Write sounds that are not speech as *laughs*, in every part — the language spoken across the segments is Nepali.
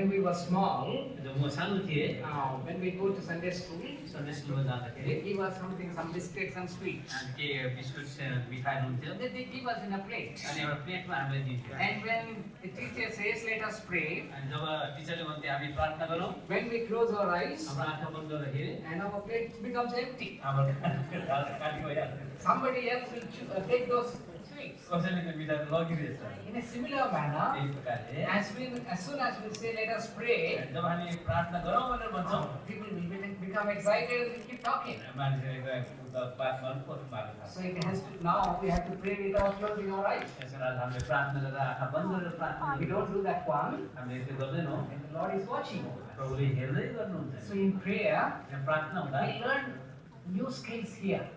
when we were small, जब म सानो थिएँ uh, when we go to Sunday school, Sunday स्कुलमा जाँदाखेरि they give us something, some biscuits and sweets. अनि के बिस्कुट से- मिठाईहरू हुन्थ्यो They, they give us in a plate. अनि एउटा प्लेटमा हामीलाई दिन्थ्यो And when the teacher says, let us pray, अनि जब टिचरले भन्थे हामी प्रार्थना गरौँ when we close our eyes, हाम्रो आँखा बन्द गर्दाखेरि and our plate becomes empty. *laughs* हाम्रो काटी भइहाल्थ्यो Somebody else will choo- uh, take those speaks. In a similar manner, as, we, as soon as we say, let us pray, oh, people will become excited and keep talking. So it has to, now we have to pray without closing our eyes. We don't do that one, and the Lord is watching. Us. So in prayer, we learn new skills here.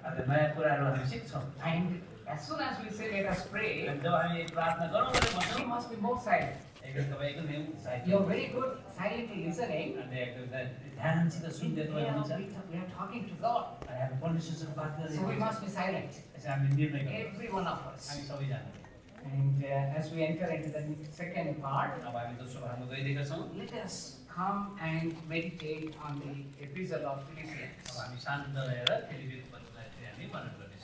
And as soon as we say let us pray, we भन्छौँ must be more silent. You're very good silently listening. ध्यानसित सुन्दै We तपाईँ are, हुनुहुन्छ we are talking to God. हामी परमेश्वरसँग बात So we must be silent. हामी निर्णय Every one of हामी us. सबैजना And uh, as we enter into the second part, let us come and meditate on the epistle of Philippians.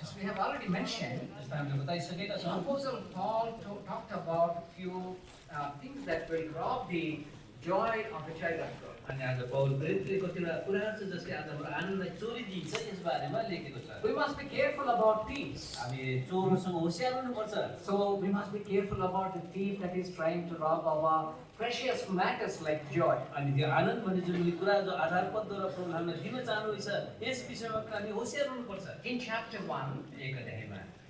as we have already mentioned, the proposal Paul talked about a few uh, things that will rob the joy of a child of God. अनि आज पौल प्रेरितले कतिवटा कुराहरू छ जसले आज हाम्रो आनन्दलाई चोरी दिन्छ यस बारेमा लेखेको छ We must be careful about thieves. हामी चोरसँग होसियार हुनुपर्छ So we must be careful about the thief that is trying to rob our precious matters like joy. अनि त्यो आनन्द भन्ने जुन कुरा जो आधार पदद्वारा प्रभुले हामीलाई दिन चाहनुहुन्छ यस विषयमा हामी होसियार हुनुपर्छ In chapter 1, एक अध्यायमा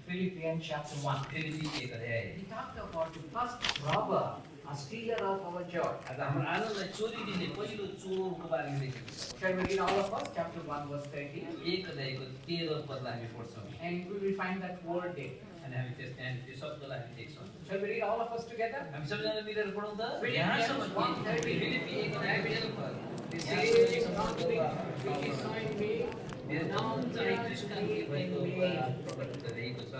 Philippians chapter 1, फिलिपी एक अध्याय he talked about the first robber, a stealer of our joy. आज हाम्रो आनन्दलाई चोरी दिने पहिलो चोरको बारेमा लेखेको छ Shall we read all of us? Chapter 1, verse 13. एक अध्यायको तेह्र पदलाई हामी पढ्छौँ And we will find that word there. अनि हामी त्यस त्यहाँ त्यो शब्दलाई हामी देख्छौँ Shall we read all of us together? हामी सबैजना मिलेर पढौँ त Philippians यहाँसम्म कि 1:13. फिलिपी एक अध्याय तेह्र पद This यहाँसम्म is शब्द not को me, बा- which is signed me, मेरो now नाम चाहिँ judge कृष्ण me भएको in कुरा me. प्रकट गरिएको छ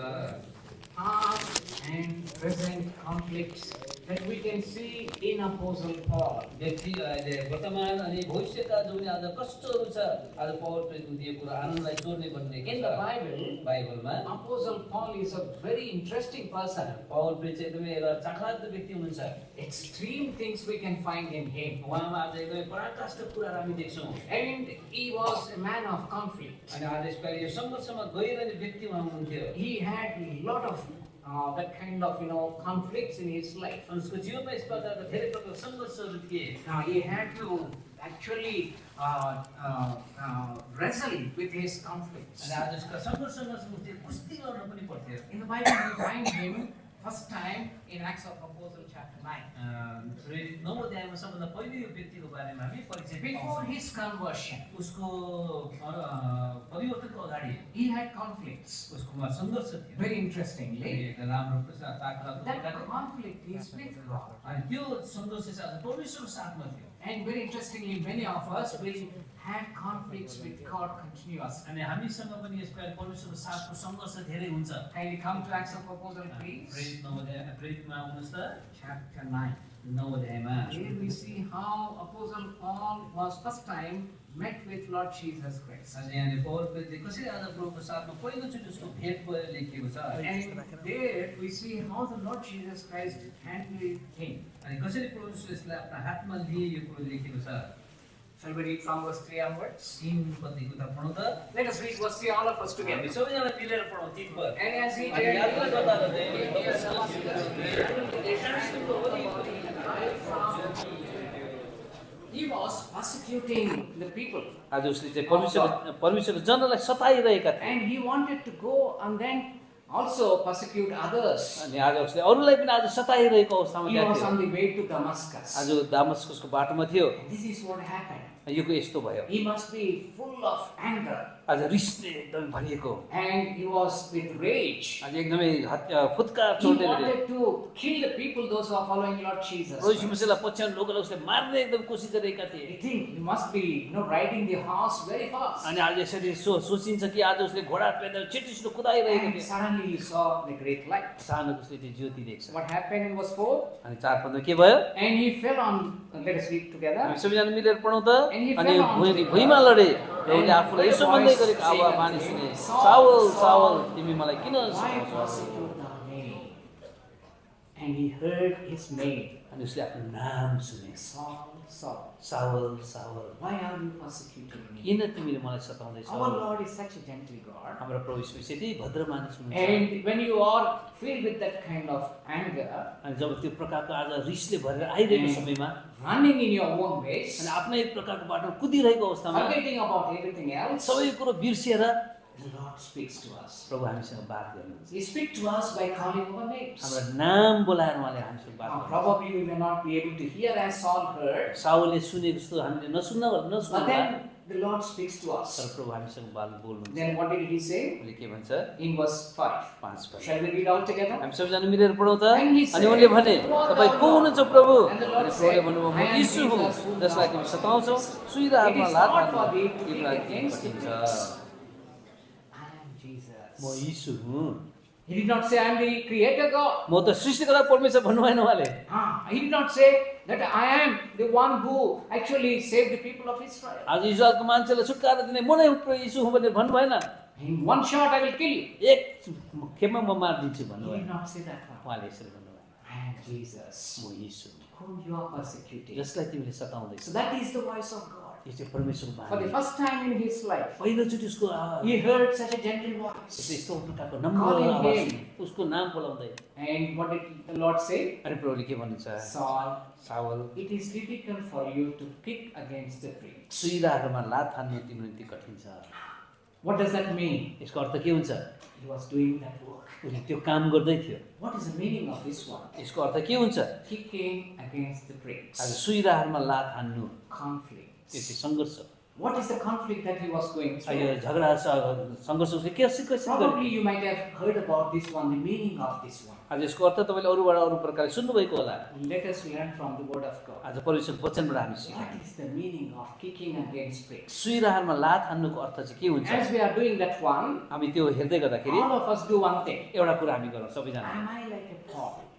past and present conflicts that we can see in Apostle Paul. व्यक्ति अहिले वर्तमान अनि भविष्यका जुन आज कष्टहरू छ आज पौल प्रेरितको दिएको कुरा आनन्दलाई चोर्ने भन्ने के In छ the Bible, बाइबलमा Apostle Paul is a very interesting person. Paul प्रेरित चाहिँ एकदमै एउटा चाखलाग्दो व्यक्ति हुनुहुन्छ Extreme things we can find in him. उहाँमा आज एकदमै पराकाष्ठ कुराहरू हामी देख्छौँ And he was a man of conflict. अनि आज यसपालि यो सङ्घर्षमा गइरहने व्यक्ति उहाँ हुनुहुन्थ्यो He had a lot of uh, that kind of you know conflicts in his life. अनि उसको जीवनमा यस प्रकारका धेरै प्रकारका सङ्घर्षहरू थिए Now he had to actually uh, uh, uh, wrestle with his conflicts. अनि आज उसका सङ्घर्षमा चाहिँ उसले कुस्ती गर्न पनि पर्थ्यो In the Bible, we find him first time in Acts of Apostles chapter 9. अँ, प्रेरित नौ अध्यायमा सबभन्दा पहिले यो व्यक्तिको बारेमा हामी परिचय Before his conversion, उसको परिवर्तनको अगाडि he had conflicts. उसकोमा सङ्घर्ष थियो Very interestingly, राम्रो ताकतको that conflict is with God. अनि त्यो सङ्घर्ष चाहिँ परमेश्वरको साथमा थियो And very interestingly, many of us will have conflicts with God continuously. अनि हामीसँग पनि यस प्रकार परमेश्वरको साथको सङ्घर्ष धेरै हुन्छ Kindly come to Acts of Apostles, please. प्रेरित नौ अध्याय प्रेरितमा आउनुहोस् त Chapter 9. नौ अध्यायमा Here we see how Apostle Paul was first time met with Lord Jesus Christ. अनि यहाँनिर पौल प्रेरितले कसरी आज प्रभुको साथमा पहिलोचोटि उसको भेट भयो लेखिएको छ And there we see how the Lord Jesus Christ handled him. अनि कसरी परमेश्वर यसलाई आफ्ना हातमा लिए यो कुरो लेखेको छ Shall we read from verse 3 onwards? तिन पतिको त पढौँ त Let us read verse 3, all of us हामी together. सबैजना मिलेर पढौँ तिन पद And as he अनि यात्रा गर्दा he was persecuting the people आज उसले चाहिँ परमेश्वर परमेश्वरको जनलाई सताइरहेका थिए and he wanted to go and then also persecute others. अनि आज उसले अरूलाई पनि आज सताइरहेको अवस्थामा He गएको was थियो on the way to Damascus. आज दामस्कसको बाटोमा थियो This is what happened. यो यस्तो भयो He must be full of anger. आज रिसले एकदम भरिएको and he was with rage आज एकदमै हत्या फुत्कार चोर्दै थियो to kill the people those who are following Lord Jesus रोज मुसेला पछ्याउन लोकल उसले मार्ने एकदम कोशिश गरेका थिए। He think he must be you know riding the horse very fast अनि आज यसरी सो सोचिन्छ कि आज उसले घोडा पैदल छिटो छिटो कुदाइरहेको थियो। Suddenly he saw the great light सानो उसले त्यो ज्योति देख्छ। व्हाट ह्यापेन्ड वाज फोर अनि चार पन्ध्र के भयो? And he fell on let us read together सबैजना मिलेर पढौ त। अनि भुइँमा लडे। त्यसले आफूलाई यसो भन्दै गरेको आवाज बानी सुने सावल सावल तिमी मलाई किन Why सताउँछौ?" persecute thou me? And he heard his name, अनि उसले आफ्नो नाम सुने जब त्यो प्रकारको आज रिसले भरेर आइरहेको समयमा आफ्नै प्रकारको बाटो कुदिरहेको अवस्थामा सबै कुरो बिर्सिएर the Lord speaks to us. प्रभु हामीसँग बात गर्नुहुन्छ He speaks to us by calling our names. हाम्रा नाम बोलाएर उहाँले हामीसँग बात Now, गर्नुहुन्छ probably we may not be able to hear as Saul heard, साउले सुनेको जस्तो हामीले नसुन्न then the Lord speaks to तर us. प्रभु हामीसँग बाल बोल्नुहुन्छ Then what did he say? उसले के भन्छ In verse 5. पाँच पद Shall we read all together? हामी सबैजना मिलेर पढौँ त And he अनि said, उनले भने "Who art तपाईँ को Lord?" हुनुहुन्छ प्रभु And the अनि Lord प्रभुले said, भन्नुभयो म "I am यीशु हुँ जसलाई तिमी सताउँछौ. सुई र is लात not for हान्नु thee to तिम्रो लागि kick against the कठिन छ pricks. I am Jesus. म यीशु हुँ He did not say, I am the creator God. म त सृष्टिकर्ता परमेश्वर भन्नु भएन उहाँले Ah, he did not say that I am the one who actually saved the people of Israel. आज इजरायलको मान्छेलाई छुटकारा दिने म नै यीशु हुँ भनेर भन्नु भएन In one shot, I will kill you. एक खेपमा म मारिदिन्छु He did not say that one. उहाँले यसरी भन्नु भएन I am Jesus, म यीशु हुँ whom you are persecuting. जसलाई तिमीले सताउँदैछौ So that is the voice of God. यो परमेश्वरको बानी first time in his life पहिलो उसको he heard such a gentle voice यसको पिताको नम्बर आवाज उसको नाम बोलाउँदै and what did the Lord say अरे प्रभुले के भन्नुहुन्छ Saul Saul it is difficult for you to kick against the pricks सुइदाहरुमा लात तिम्रो निम्ति कठिन छ What does that mean? इसको अर्थ के हुन्छ? He was doing that work. उसले त्यो काम गर्दै थियो. What is the meaning of this one? इसको अर्थ के हुन्छ? Kicking against the pricks. आज सुइराहरुमा लात हान्नु. त्यो. चाहिँ सङ्घर्ष What is the conflict that he was going यो through? झगडा सङ्घर्ष के Probably you might have heard about this one, the meaning of this one. आज यसको अर्थ तपाईँले अरूबाट अरू प्रकारले सुन्नुभएको होला Let us learn from the word of God. आज परमेश्वर वचनबाट हामी What is the meaning of kicking against? सुइराहरूमा लात हान्नुको अर्थ चाहिँ के हुन्छ As we are doing that one, हामी त्यो हेर्दै गर्दाखेरि all of us do one thing. एउटा कुरा हामी सबैजना Am I like a Paul?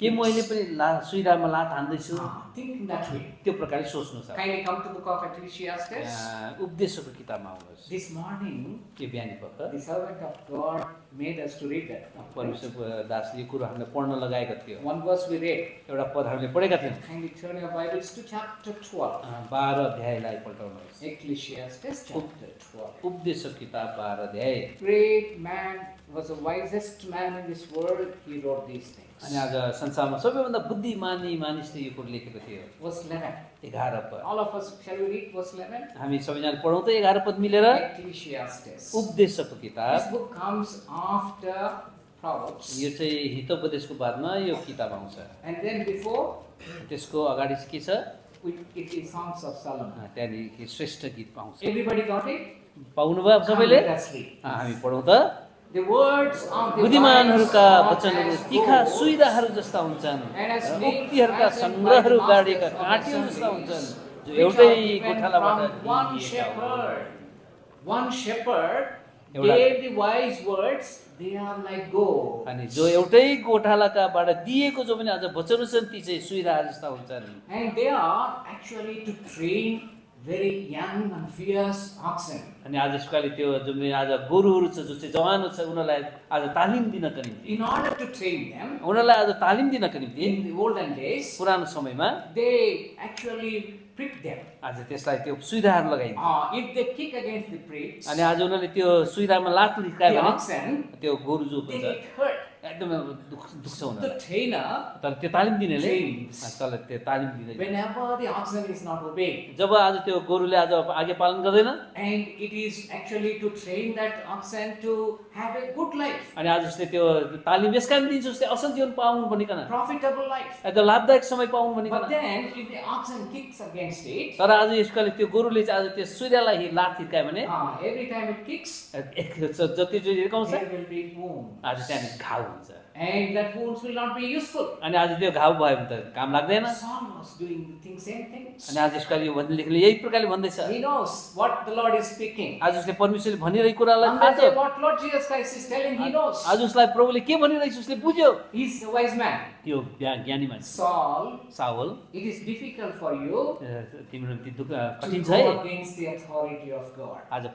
के मैले पनि ला सुइरामा लात हान्दैछु? Ah, Thinking that way. त्यो प्रकारले सोच्नु छ Kindly come to book of Ecclesiastes. उपदेशको किताबमा आउनुहोस् This morning, के बिहानी पख the servant of God made us to read that. परमेश्वरको दासले यो कुरो हामीलाई पढ्न लगाएका थियो One verse we read. एउटा पद हामीले पढेका थियौँ Kindly turn your Bibles to chapter 12. अँ, बाह्र अध्यायलाई पल्टाउनुहोस् Ecclesiastes chapter 12. उपदेशको किताब बाह्र अध्याय Great man was the wisest man in this world. He wrote these अनि आज संसारमा सबैभन्दा बुद्धिमानी मानिसले यो कुरो लेखेको थियो। एघार पद। हामी सबैजना पढौँ त एघार पद मिलेर उपदेशको किताब। यो चाहिँ हितोपदेशको बादमा यो किताब आउँछ। त्यसको अगाडि के छ? त्यहाँनिर श्रेष्ठ गीत पाउँछ पाउनुभयो सबैले? हामी पढौँ त। बुद्धिमानहरूका वचनहरू तिखा सुइराहरू जस्ता हुन्छन् उक्तिहरूका सङ्ग्रहहरू गाडेका काँटियो जस्ता हुन्छन् जो एउटै गोठालाबाट. अनि जो एउटै गोठालाकाबाट दिएको जो पनि आज वचनहरू छन् ती चाहिँ सुइरा जस्ता हुन्छन् Very young and fierce oxen. अनि आज यसपालि त्यो जुन आज गोरुहरू छ जो चाहिँ जवानो छ उनीहरूलाई आज तालिम दिनको निम्ति In order to train them, उनीहरूलाई आज तालिम दिनको निम्ति in the olden days, पुरानो समयमा they actually prick them. आज त्यसलाई त्यो सुइराहरू लगाइन्छ Uh, if they kick against the pricks, अनि आज उनीहरूले त्यो सुइरामा लात लिकायो भने त्यो गोरु जो they हुन्छ get hurt. एकदमै दुख दुख्छ त छैन। तर त्यो तालिम दिनेले तँलाई त्यो तालिम दिने जब आज त्यो गोरुले आज आज्ञा पालन गर्दैन। And it is actually to train that action to have a good life अनि आज उसले त्यो तालिम यस कारण दिन्छ उसले असल जीवन पाउनु भनिकन प्रोफिटेबल लाइफ लाभदायक समय पाउनु भनिकन तर आज यसको त्यो गोरुले आज त्यो सूर्यलाई लात थिर्कायो भने एभ्री टाइम इट किक्स जति जति हिर्काउँछ आज त्यहाँदेखि घाउ। हुन्छ and that wounds will not be useful. अनि आज त्यो घाउ भयो भने त काम लाग्दैन Saul was doing the thing, same thing. अनि आज यसकाले यो भन्ने लेखले यही प्रकारले भन्दैछ He knows what the Lord is speaking. आज उसले परमेश्वरले भनिरहेको कुरालाई थाहा छ what Lord Jesus Christ is telling, he knows. आज उसलाई प्रभुले के भनिरहेछ उसले बुझ्यो He's a wise man. त्यो ज्ञानी मान्छे Saul Saul. It is difficult for you तिम्रो ति कठिन छ है। अगेंस्ट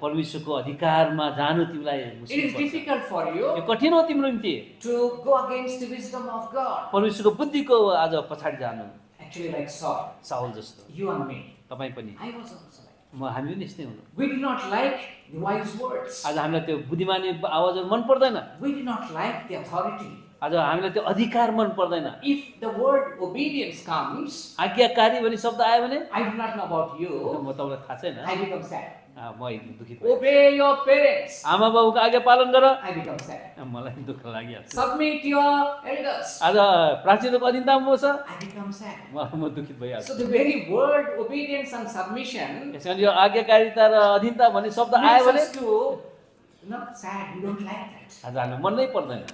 परमेश्वरको अधिकारमा जानु तिमीलाई मुश्किल इट डिफिकल्ट फर यु यो कठिन हो तिम्रो निम्ति। To go against the wisdom of God परमेश्वरको बुद्धिको आज पछाडी जानु। एक्चुअली लाइक सल सावल जस्तो। यु आर मी तपाई पनि। आई वाज म हामी पनि यस्तै हुनु। We do not like the wise words आज हामीलाई त्यो बुद्धिमानी आवाजहरु मन पर्दैन। We do not like the authority आज हामीलाई त्यो अधिकार मन पर्दैन। If the word obedience comes आज्ञाकारी भन्ने शब्द आयो भने? I do not know about you म तपाईलाई थाहा छैन। आई बिकम स्याड म दुखी ओबे योर पेरेंट्स आमा बाबुको आज्ञा पालन गर। आई बिकम स्याड मलाई दुःख लागिहाल्छ। सबमिट योर एल्डर्स आज प्राचीनको अधीनता म छ आई बिकम स्याड म म दुखी भयो so the very word obedience and submission यसरी यो आज्ञाकारिता र अधीनता भन्ने शब्द आयो भने not sad you don't like that आज हामी मन नै पर्दैन।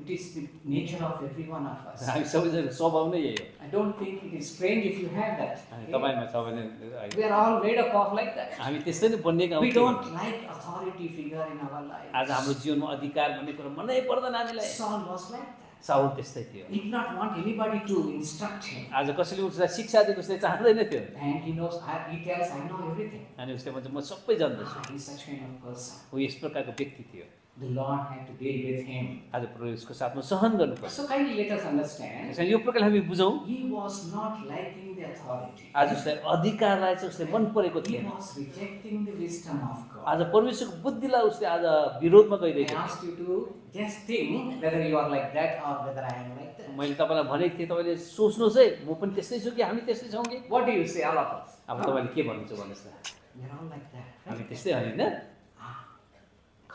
It is the nature of every one of us. हामी सबैजना स्वभाव नै यही हो I don't think it is strange if you have that. तपाईँमा We are all made up of like that. हामी त्यस्तै नै बनिएका We don't like authority figure in our lives. आज हाम्रो जीवनमा अधिकार भन्ने कुरा मनै पर्दैन हामीलाई Saul was like that. Saul त्यस्तै थियो He did not want anybody to instruct him. आज कसैले उसलाई शिक्षा दिएको उसले चाहँदैन थियो And he knows, he tells, I know everything. अनि उसले भन्छ म सबै जान्दछु Ah, he's such kind of person. ऊ यस प्रकारको व्यक्ति थियो The Lord had to deal with him. आज प्रभु उसको साथमा सहन गर्नुपर्छ So kindly let us understand, यसरी यो प्रकारले हामी बुझौँ he was not liking the authority. आज उसलाई अधिकारलाई चाहिँ उसले मन परेको He थिएन was rejecting the wisdom of God. आज परमेश्वरको बुद्धिलाई उसले आज विरोधमा I गइरहेको थियो asked you to just think whether you are like that or whether I am like that. मैले तपाईँलाई भनेको थिएँ तपाईँले सोच्नुहोस् है म पनि त्यस्तै छु कि हामी त्यस्तै छौँ कि What do you say, all of us? अब? तपाईँले के भन्नुहुन्छ भन्नुहोस् न We are all like that. हामी? त्यस्तै होइन Ah,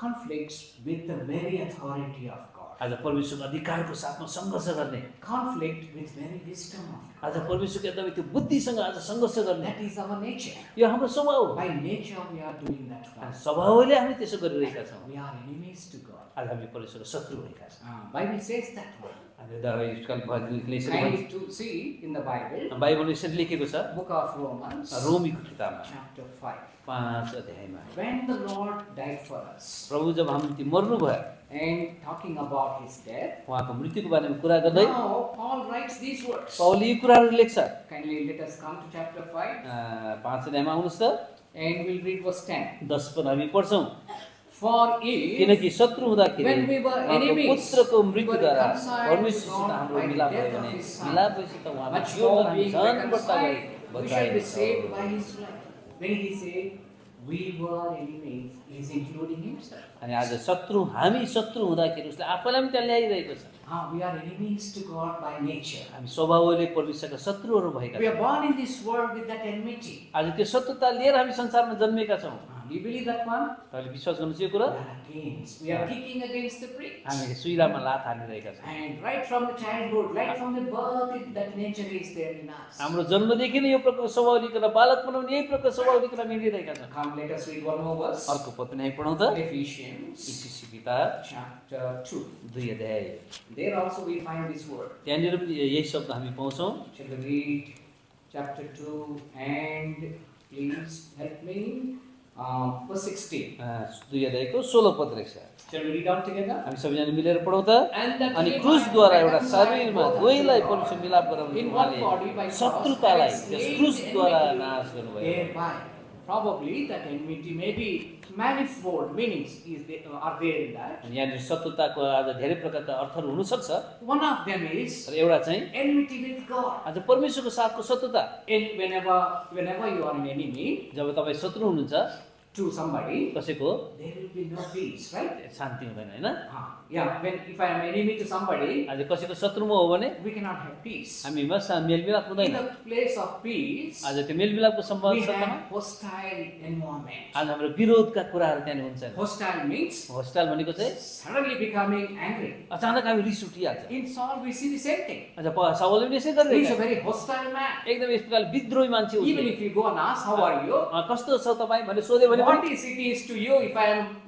conflicts with the very authority of God. आज परमेश्वरको अधिकारको साथमा सङ्घर्ष गर्ने Conflict with very wisdom of God. आज परमेश्वरको एकदमै त्यो बुद्धिसँग आज सङ्घर्ष गर्ने That is our nature. यो हाम्रो स्वभाव हो By nature, we are doing that one. स्वभावले हामी त्यसो गरिरहेका छौँ We are enemies to God. आज हामी परमेश्वरको शत्रु भएका छौँ Ah, Bible says that one. दा- in the Bible, बाइबलमा यसरी लेखेको छ book of Romans, रोमीको किताबमा chapter 5. पाँच अध्यायमा When the Lord died for us, प्रभु जब हाम्रो निम्ति मर्नुभयो and talking about his death, उहाँको मृत्युको बारेमा कुरा गर्दै now Paul writes these words. पौले यी कुराहरू लेख्छ Kindly let us come to chapter 5 अँ, पाँच अध्यायमा आउनुहोस् त and we'll read verse 10. दस पद हामी पढ्छौँ For if किनकि शत्रु हुँदाखेरि When we were उहाँको enemies, पुत्रको मृत्युद्वारा परमेश्वरसित हाम्रो मिलाप भयो भने his son, मिलाप भएपछि त. अनि आज शत्रु हामी शत्रु हुँदाखेरि उसले आफैलाई पनि त्यहाँ ल्याइरहेको छ Ah, we are enemies to God by nature. हामी स्वभावले परमेश्वरका शत्रुहरू भएका We are छौँ born in this world with that enmity. आज त्यो शत्रुता लिएर हामी संसारमा जन्मेका छौँ Ah, you believe that one? विश्वास गर्नु We कुरा against. We are kicking against the pricks. हामी सुइरामा लात हालिरहेका छौँ And right from the childhood, right from the birth, that nature is there in us. हाम्रो जन्मदेखि नै यो प्रकारको स्वभाव लिएर बालकपनमा पनि यही प्रकारको स्वभाव लिएर हामी हिँडिरहेका छौँ Come, let us read one more verse. अर्को पनि हामी पढौँ त Ephesians इफिसी किताब chapter 2. दुई अध्याय There also we find this word. त्यहाँनिर पनि यही शब्द हामी पाउँछौँ Shall we read chapter 2 and please help me? Um, verse 16. अँ, दुई अध्यायको सोह्र पद रहेछ Shall we read out together? हामी सबैजना मिलेर पढौँ त अनि क्रुसद्वारा एउटा शरीरमा दुवैलाई परमेश्वर मिलाप गराउने उहाँले शत्रुतालाई त्यस क्रुसद्वारा नाश गर्नुभयो probably that enmity may be manifold meanings is there, are there in that. अनि यहाँनिर शत्रुताको आज धेरै प्रकारका अर्थहरू हुनसक्छ One of them is एउटा चाहिँ enmity with God. आज परमेश्वरको साथको शत्रुता And whenever, whenever you are an enemy जब तपाईँ शत्रु हुनुहुन्छ to somebody, कसैको there will be no peace, right? शान्ति हुँदैन Ah, yeah, when if I am enemy to somebody, आज कसैको शत्रुमा हो भने we cannot have peace. हामीमा मेलमिलाप In हुँदैन the place of peace, आज त्यो मेलमिलापको सम्बन्ध सत्तामा have hostile environment. आज हाम्रो विरोधका कुराहरू त्यहाँनिर हुन्छन् Hostile means होस्टाइल भनेको चाहिँ suddenly becoming angry. अचानक हामी रिस उठिहाल्छ In Saul, we see the same thing. आज साउलले पनि यसै He is a गरिरहेको very hostile man. एकदम यस प्रकार विद्रोही मान्छे Even if you go and ask, how are you? कस्तो छ तपाईँ भने सोध्यो भने What is it is to you if I am uh,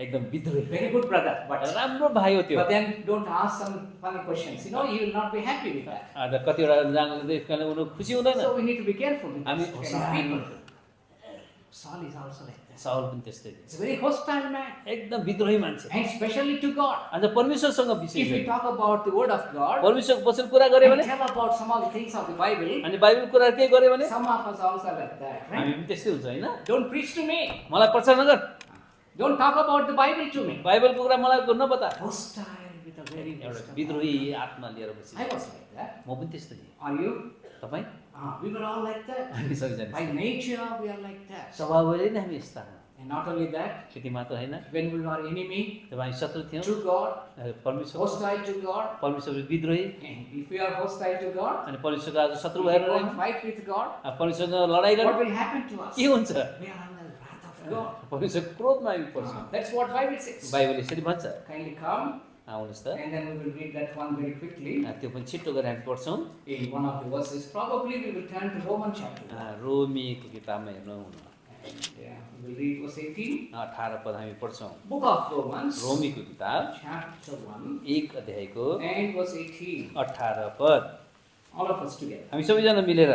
एकदम बिद्रोही भेरी गुड ब्रदर बट राम्रो भाइ हो त्यो। Then don't ask some funny questions you know you will not be happy with that आ कति वटा जानले देख कने उनु खुशी हुँदैन। So we need to be careful I mean people Saul is also like this Saul पनि त्यस्तै इट्स वेरी होस्टाइल मैन एकदम विद्रोही मान्छे। एंड स्पेशली टु गॉड अनि परमेश्वर सँग विशेष if we talk about the word of God परमेश्वर वचन कुरा गरे भने tell about some of things of the Bible अनि बाइबल कुरा के गरे भने some of also like that हामी पनि त्यस्तै हुन्छ हैन डोन्ट प्रीच टु मी मलाई प्रचार नगर। Don't talk about the Bible to me. बाइबलको कुरा मलाई नपता Hostile with a very एउटा विद्रोही आत्मा लिएर बसी I was like that. म पनि त्यस्तै Are you? तपाईँ Ah, we were all like that. हामी सबैजना By nature, we are like that. स्वभावले नै हामी यस्ता हौँ। And not only that, त्यति मात्र होइन when we were enemy जब हामी शत्रु थियौँ to God, परमेश्वर hostile to God, परमेश्वर विद्रोही and if we are hostile to God, अनि परमेश्वरको आज शत्रु if we भएर go and fight with God, परमेश्वरसँग लडाइँ what गर्नु will happen to us? के हुन्छ We are under परमेश्वरको क्रोधमा हामी पर्छौँ That's what Bible says. बाइबलले यसरी भन्छ Kindly come, आउनुहोस् त and then we will read that one very quickly. त्यो पनि छिट्टो गरेर हामी पढ्छौँ In one of the verses, probably we will turn to Roman chapter. रोमीको किताबमा हेर्नु yeah, we will read verse 18. अठार पद हामी पढ्छौँ Book of Romans, रोमीको किताब chapter 1, एक अध्यायको and verse 18. अठार पद All of us together. हामी सबैजना मिलेर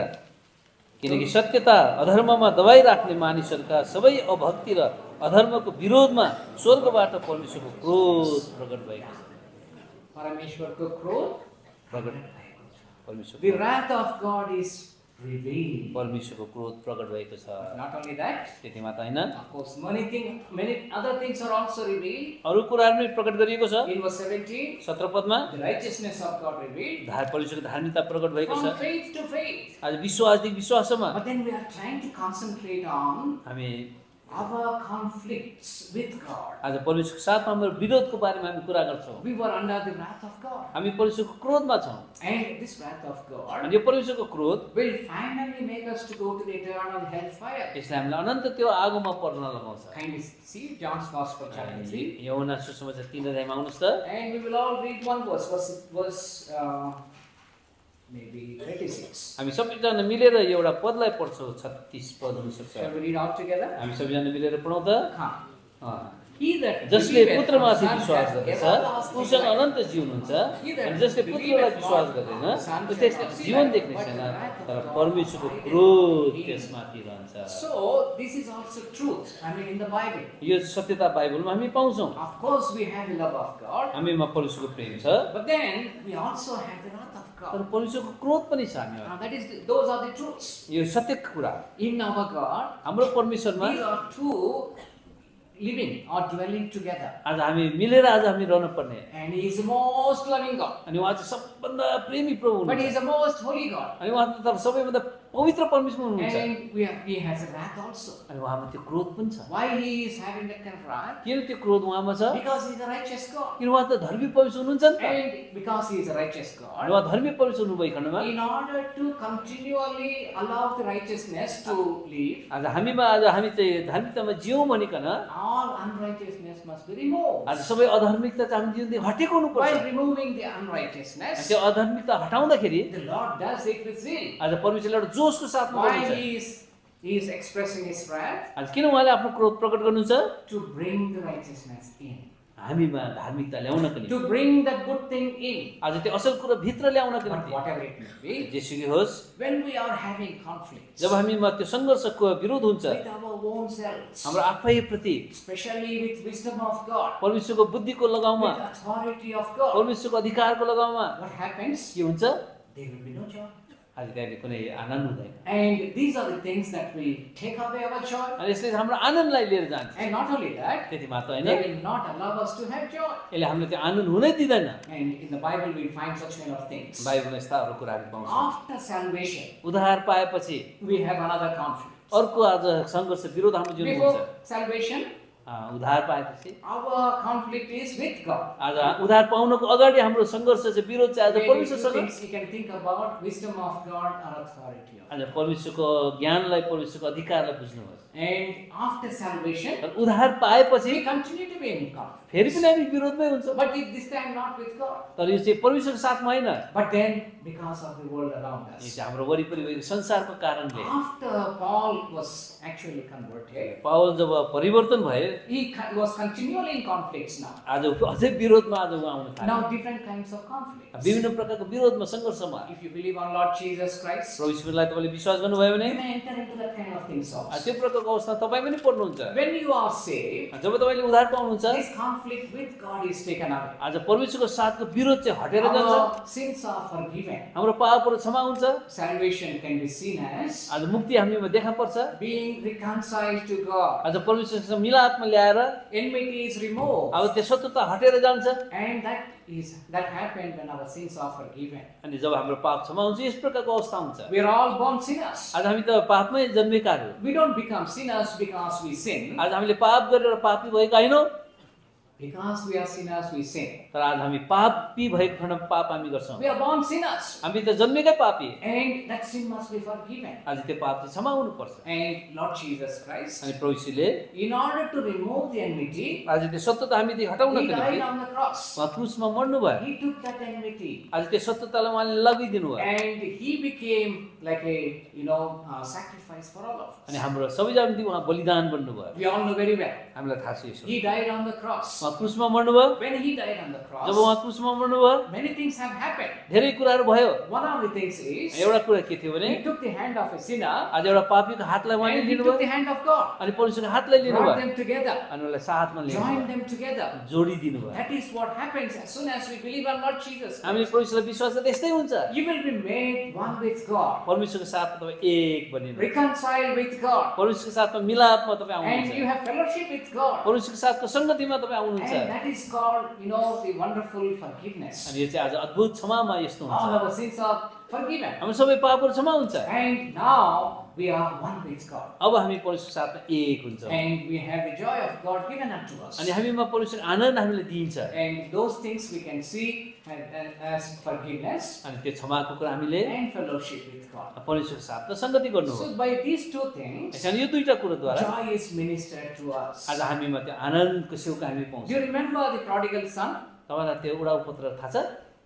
किनकि सत्यता अधर्ममा दबाई राख्ने मानिसहरूका सबै अभक्ति र अधर्मको विरोधमा स्वर्गबाट परमेश्वरको क्रोध प्रकट भएको छ Parameshwarko क्रोध प्रकट The परमेश्वरको wrath of God is परमेश्वरको क्रोध प्रकट भएको छ। नॉट ओन्ली मात्र हैन अफकोस मेनीकिंग पनि प्रकट गरिएको छ। सत्र पदमा धार पोलिसीको धार्मिकता प्रकट भएको छ। आज विश्वासधिक विश्वासमा। हामी our conflicts with God. आज परमेश्वरको साथमा हाम्रो विरोधको बारेमा हामी कुरा गर्छौँ We were under the wrath of God. हामी परमेश्वरको क्रोधमा छौँ And this wrath of God अनि यो परमेश्वरको क्रोध will finally make us to go to the eternal hellfire. यसले हामीलाई अनन्त त्यो आगोमा पर्न लगाउँछ Kindly see John's Gospel chapter 3. यौना सुसमाचार तिन अध्यायमा आउनुहोस् त And we will all read one verse, verse, verse uh, maybe 36. हामी सबैजना मिलेर एउटा पदलाई पढ्छौँ छत्तिस पद हुनसक्छ? हामी सबैजना मिलेर पढौँ जसले पुत्रमाथि विश्वास गर्दछ उसँग. अनन्त जीवन हुन्छ अनि जसले पुत्रलाई विश्वास गर्दैन जीवन देख्ने छैन तर परमेश्वरको क्रोध त्यसमाथि रहन्छ So, this is also truth. I mean, in the Bible. यो सत्यता बाइबलमा हामी पाउँछौँ Of course, we have the love of God, हामीमा परमेश्वरको प्रेम छ but then we also have the wrath of तर. परमेश्वरको क्रोध पनि छ हामीमा Now, that is, the, those are the truths. यो सत्य कुरा In our God, हाम्रो परमेश्वरमा living or dwelling together. आज हामी मिलेर आज हामी रहनु पर्ने And He is the most loving God. अनि उहाँ चाहिँ सबभन्दा प्रेमी प्रभु But He is the most holy God. अनि उहाँ त सबैभन्दा पवित्र परमेश्वर हुनुहुन्छ. अनि उहाँमा त्यो क्रोध पनि छ? किन त्यो क्रोध उहाँमा छ Because He is a righteous God. किन उहाँ त धर्मी परमेश्वर हुनुहुन्छ नि त And because He is a righteous अनि God, उहाँ धर्मी परमेश्वर हुनुभएको खण्डमा in order to continually allow the righteousness to live, आज हामीमा आज हामी चाहिँ धार्मिकतामा जियौँ भनिकन all unrighteousness must be removed. आज सबै अधार्मिकता चाहिँ हामी जीवनदेखि हटेको हुनुपर्छ त्यो अधार्मिकता हटाउँदाखेरि. आज परमेश्वरले एउटा जोसको साथमा गर्नुहुन्छ He is expressing His wrath आज किन उहाँले आफ्नो क्रोध प्रकट गर्नुहुन्छ to bring the righteousness in, हामीमा धार्मिकता ल्याउनको निम्ति to bring the good thing in. आज त्यो असल कुरो भित्र ल्याउनको निम्ति whatever it may be, जेसुकै होस् when we are having conflicts जब हामीमा त्यो सङ्घर्षको विरोध हुन्छ with our own selves, हाम्रो आफै प्रति especially with wisdom of God, परमेश्वरको बुद्धिको लगाउमा with authority of God, परमेश्वरको अधिकारको लगाउमा what happens? के हुन्छ There will be no joy. आज त्यहाँनिर कुनै आनन्द हुँदैन And these are the things that will take away our joy. अनि यसले हाम्रो आनन्दलाई लिएर जान्छ And not only that, त्यति मात्र होइन they will not allow us to have joy. यसले हामीले त्यो आनन्द हुनै दिँदैन And in the Bible, we find such kind of things. बाइबलमा यस्ताहरू कुराहरू पाउँछौँ After salvation, उद्धार पाएपछि we have another conflict. अर्को आज सङ्घर्ष विरोध हाम्रो जीवनमा हुन्छ अँ, उधार पाएपछि। अब कन्फ्लिक्ट इज विथ गॉड आज उधार पाउनको अगाडि हाम्रो संघर्ष चाहिँ विरोध चाहिँ आज परमेश्वरसँग। You can think about wisdom of God और अथॉरिटी आज परमेश्वरको ज्ञानलाई परमेश्वरको अधिकारलाई बुझ्नुहोस्। एन्ड आफ्टर सलवेशन उधार पाएपछि continue to be in God फेरि पनि हामी विरोधमै हुन्छ। But if this time not with God तर यो चाहिँ परमेश्वरको साथमा होइन। But then because of the world around us यो हाम्रो वरिपरि संसारको कारणले। आफ्टर वाज कन्भर्टेड जब परिवर्तन भए he was in conflicts now आज अझै विरोधमा आज आउन थाले नाउ डिफरेंट काइंड्स अफ विभिन्न प्रकारको विरोधमा संघर्षमा यु बिलीभ जीसस क्राइस्ट विश्वास गर्नुभयो भने? त्यो प्रकारको अवस्था तपाईँ पनि पर्नुहुन्छ। जब तपाईँले उधार पाउनुहुन्छ conflict with God is taken away. आज परमेश्वरको साथको विरोध चाहिँ हटेर जान्छ sins are forgiven. हाम्रो पापहरू क्षमा हुन्छ Salvation can be seen as आज मुक्ति हामीमा देखा पर्छ being reconciled to God. आज परमेश्वरसँग मिलापमा ल्याएर Enmity is removed. अब त्यो शत्रुता हटेर जान्छ And that is that happened when our sins are forgiven. अनि जब हाम्रो पाप क्षमा हुन्छ यस प्रकारको अवस्था हुन्छ We are all born sinners. आज हामी त पापमै जन्मेकाहरू We don't become sinners because we sin. आज हामीले पाप गरेर पापी भएका होइनौँ Because we are sinners, we sin. तर आज हामी पापी भएको खण्डमा पाप हामी गर्छौँ We are born sinners. हामी त जन्मेकै पापी And that sin must be forgiven. आज त्यो पाप चाहिँ क्षमा हुनुपर्छ And Lord Jesus Christ, अनि in order to remove the enmity, आज त्यो सत्यता हामीदेखि हटाउनको He died निम्ति on the cross. उहाँ क्रुसमा मर्नुभयो He took that enmity. आज त्यो सत्यतालाई उहाँले लगिदिनु भयो And He became like a, you know, uh, sacrifice for all of अनि us. हाम्रो सबैजना निम्ति उहाँ बलिदान बन्नुभयो We all know very well. हामीलाई थाहा छ यसो He died on the cross. उहाँ क्रुसमा मर्नुभयो When He died on the job cross, उहाँ क्रुसमा मर्नुभयो many things have happened. धेरै कुराहरू भयो One of the things is, एउटा कुरा के थियो भने He took the hand of a sinner आज एउटा पापीको हातलाई उहाँले and He लिनुभयो took the hand of God, अनि परमेश्वरको हातलाई brought लिनुभयो them together, अनि उसलाई साथमा joined लिनुभयो them together. जोडिदिनु भयो That is what happens as soon as we believe on Lord Jesus. हामीले परमेश्वरलाई विश्वास गर्दा यस्तै हुन्छ You will be made one with God, परमेश्वरको साथ तपाईँ एक बनिनु रिकन्साइल विथ गॉड परमेश्वरको साथ मिलापमा तपाईँ आउनुहुन्छ। And you have fellowship with God परमेश्वरको साथको सङ्गतिमा तपाईँ आउनुहुन्छ। And that called you know the wonderful forgiveness अनि यो चाहिँ आज अद्भुत क्षमामा यस्तो हुन्छ। ऑल द सिन्स अफ हामी सबै पापहरु क्षमा हुन्छ। And now we are one with God अब हामी परमेश्वर साथ एक हुन्छ। And we joy of God given to us अनि हामीमा परमेश्वर आनन्द हामीले दिइन्छ। And those things we can see अनि त्यो क्षमाको कुरा हामीले. परमेश्वरको साथमा सङ्गति गर्नु हो So by these two things, यसरी यो दुईटा कुरोद्वारा. आज हामीमा त्यो आनन्दको सेउका हामी पाउँछौँ you remember the prodigal son? तपाईँलाई त्यो उडाउ पुत्र थाहा छ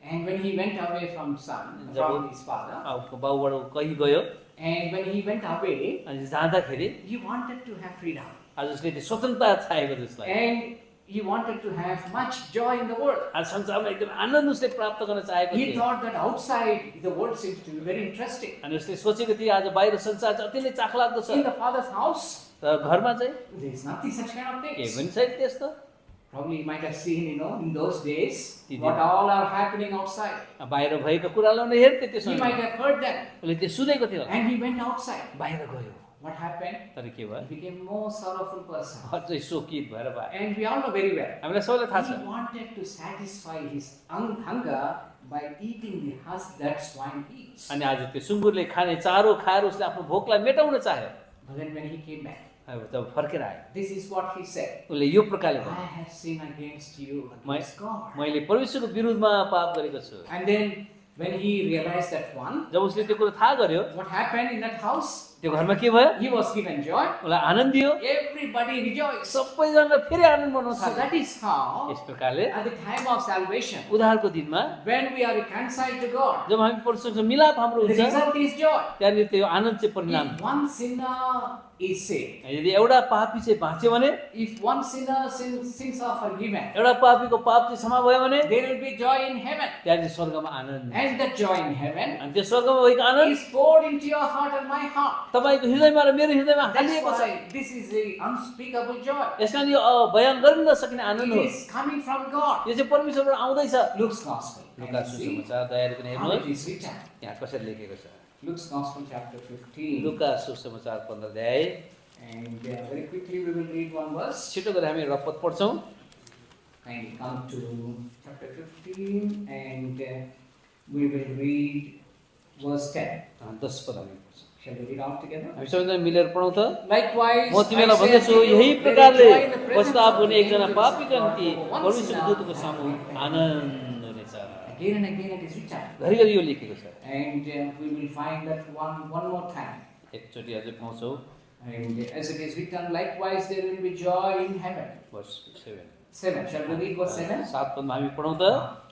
And when he went away from son, from his father, ऊ कहीँ गयो and when he went away, अनि जाँदाखेरि he wanted to have freedom. आज उसले त्यो स्वतन्त्रता चाहेको थियो उसलाई And he wanted to have much joy in the world. आज संसारमा एकदम आनन्द उसले प्राप्त गर्न चाहेको He thought that outside the world seems to be very interesting. अनि उसले सोचेको थियो आज बाहिर संसार चाहिँ अति नै चाखलाग्दो In the father's house, र घरमा चाहिँ there is nothing such kind of केही things. पनि छैन त्यस्तो Probably you might have seen, you know, in those days, what all are happening outside. बाहिर भएको कुरालाई उनले हेर्थ्यो त्यो He might have heard them. उसले त्यो सुनेको थियो And he went outside. बाहिर गयो What happened? तर के भयो He became more sorrowful person. अझै शोकित भएर भयो And we all know very well. हामीलाई सबैलाई थाहा He छ wanted to satisfy his hung- hunger by eating the husk that swine eats. अनि आज त्यो सुँगुरले खाने चारो खाएर उसले आफ्नो भोकलाई मेटाउन चाह्यो But then when he came back, अब जब फर्केर आयो this is what he said. उसले यो प्रकारले I have sinned against you, against God. मैले परमेश्वरको विरुद्धमा पाप गरेको छु And then when he realized that one, जब उसले त्यो कुरो थाहा गर्यो what happened in that house? त्यो घरमा के भयो? हि वाज गिवन जॉय उला आनन्द दियो। एभ्रीबॉडी रिजॉइस सबै फेरि आनन्द मनाउन थाले दैट इज हाउ यस प्रकारले एट द टाइम अफ उद्धारको दिनमा when we are to God जब हामी परमेश्वरसँग मिलाप हाम्रो हुन्छ दैट इज जॉय त्यो आनन्द चाहिँ परिणाम एसे एउटा पापी चाहिँ भाच्यो भने इफ वन एउटा पापीको पाप चाहिँ क्षमा भयो भने there will be joy in heaven त्यहाँ स्वर्गमा आनन्द हुन्छ। द जॉय इन हेवन अनि त्यो स्वर्गको यो आनन्द is poured in your heart and my heart तपाईको हृदयमा र मेरो हृदयमा गलिएको छ। दिस इज अनस्पीकेबल जॉय यसलाई बयान गर्न नसकिने आनन्द हो। इज कमिंग फ्रॉम गॉड यो चाहिँ परमेश्वरबाट आउँदै लुक्स नोस नोकासु जस्तोमा तयार त हुने होइन कसरी लेखेको छ? Luke's Gospel, chapter 15. लुका सुसमाचार पन्ध्र अध्याय And uh, very quickly we will read one verse. छिटो गरेर हामी पद पढ्छौँ Kindly come to chapter 15 and uh, we will read verse 10. अँ, दस पद हामी पढ्छौँ Shall we read out together? हामी सबैजना मिलेर पढौँ त Likewise, म तिमीलाई I say भन्दछु unto you, यही let प्रकारले joy in the presence पश्चाताप of हुने एकजना the पापीका angels निम्ति of God. परमेश्वरको Once in दूतको a सामु. आनन्द Again and again it is written. घरिघरि यो लेखेको छ And uh, we will find that one, one more time. एकचोटि अझै पाउँछौँ And as it is written, likewise there will be joy in heaven. Verse seven 7. Shall we read verse 7? सात पदमा हामी पढौँ त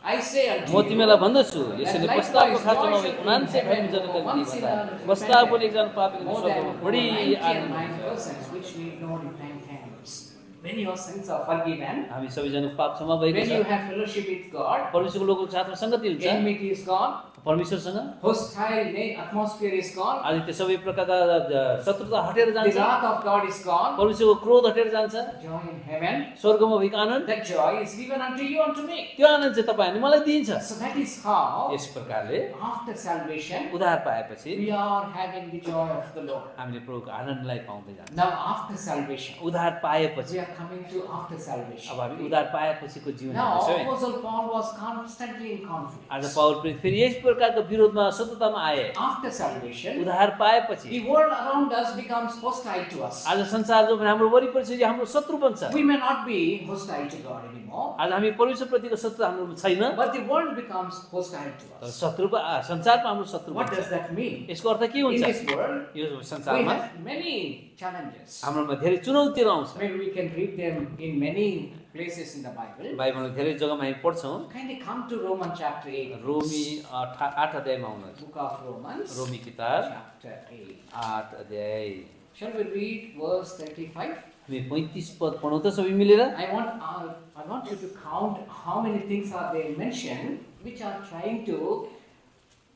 I say unto म you, तिमीलाई भन्दछु यसैले joy खाँचोमा उनान्से भएन भन्दा एकजना पापीको more स्वर्गमा than बढी 99 आनन्द हुन्छ persons which need no repentance. When your sins are forgiven, हामी सबैजना पाप क्षमा भएको when you have fellowship with God, परमेश्वरको लोकको साथमा सङ्गति हुन्छ enmity is gone, परमेश्वरसँग? होस्टाइल चाहे नै एटमोस्फियर इज गन आदि त्यो सबै प्रकारका शत्रुता हटेर जान्छ। द रात अफ गॉड इज गन परमेश्वरको क्रोध हटेर जान्छ। जॉय इन हेवन स्वर्गमा भिक आनन्द। The joy is given unto you unto me त्यो आनन्द चाहिँ तपाईहरुले मलाई दिइन्छ। सो दैट इज हाउ यस प्रकारले आफ्टर सेलिब्रेशन उद्धार पाएपछि we are having the joy of the Lord हामीले प्रभुको आनन्दलाई पाउँदै जान्छ। नाउ आफ्टर सेलिब्रेशन उद्धार पाएपछि we are coming to after salvation अब हामी उद्धार पाएपछिको जीवन हुन्छ है। Now Paul was constantly in conflict as a power प्रिफेरियस प्रकारको विरोधमा सततामा आए। आफ्टर सेलिब्रेशन उद्धार पाएपछि the world around us becomes hostile to us आज संसार जो हाम्रो वरिपरि छ हाम्रो शत्रु बन्छ। We may not be hostile to God anymore आज हामी परमेश्वर प्रतिको शत्रु हाम्रो छैन। But the world becomes hostile to us शत्रु संसारमा हाम्रो शत्रु व्हाट डज दैट मीन यसको अर्थ के हुन्छ? दिस वर्ल्ड यो संसारमा मेनी च्यालेन्जेस हाम्रोमा धेरै चुनौतीहरू आउँछ। May we can read them in many places in the Bible. बाइबलमा धेरै जग्गामा हामी पढ्छौँ Kindly come to Romans chapter 8. रोमी अठा आठ अध्यायमा आउनुहोस् Book of Romans, रोमी किताब chapter 8. आठ अध्याय Shall we read verse 35? हामी पैँतिस पद पढौँ त सबै मिलेर I want, uh, I want you to count how many things are there mentioned which are trying to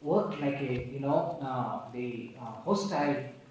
work like a, you know, uh, the uh, hostile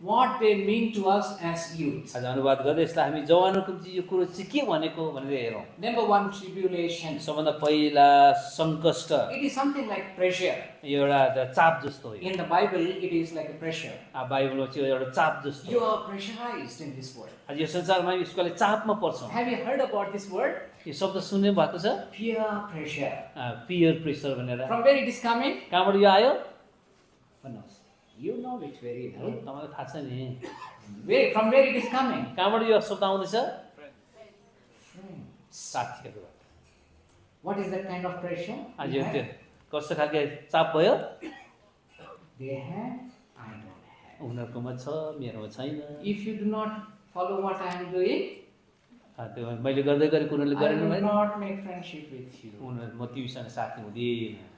what they mean to us as youth. आज अनुवाद गर्दै यसलाई हामी जवानको निम्ति यो कुरो चाहिँ के भनेको भनेर हेरौँ Number one, tribulation. सबभन्दा पहिला सङ्कष्ट It is something like pressure. यो एउटा चाप जस्तो हो यो। In the Bible, it is like a pressure. आ, बाइबलमा चाहिँ यो एउटा चाप जस्तो You हो। are pressurized in this world. आज यो संसारमा हामी यसकोले चापमा पर्छौँ Have you heard about this word? यो शब्द सुन्ने भएको छ Peer pressure. पियर प्रेसर भनेर From where it is coming? कहाँबाट यो आयो Oh, You know it very well. तपाईँलाई थाहा छ नि Where, from where it is coming? कहाँबाट यो शब्द आउँदैछ. साथीहरूबाट What is that kind of pressure? आज You यो त्यो? कस्तो खालको चाप भयो They have, I don't have. उनीहरूकोमा छ मेरोमा छैन If you do not follow what I am doing, आ, त्यो मैले गर्दै गरेको उनीहरूले गरेन भने not make friendship with you. उनीहरू म तिमीसँग साथी हुँदिनँ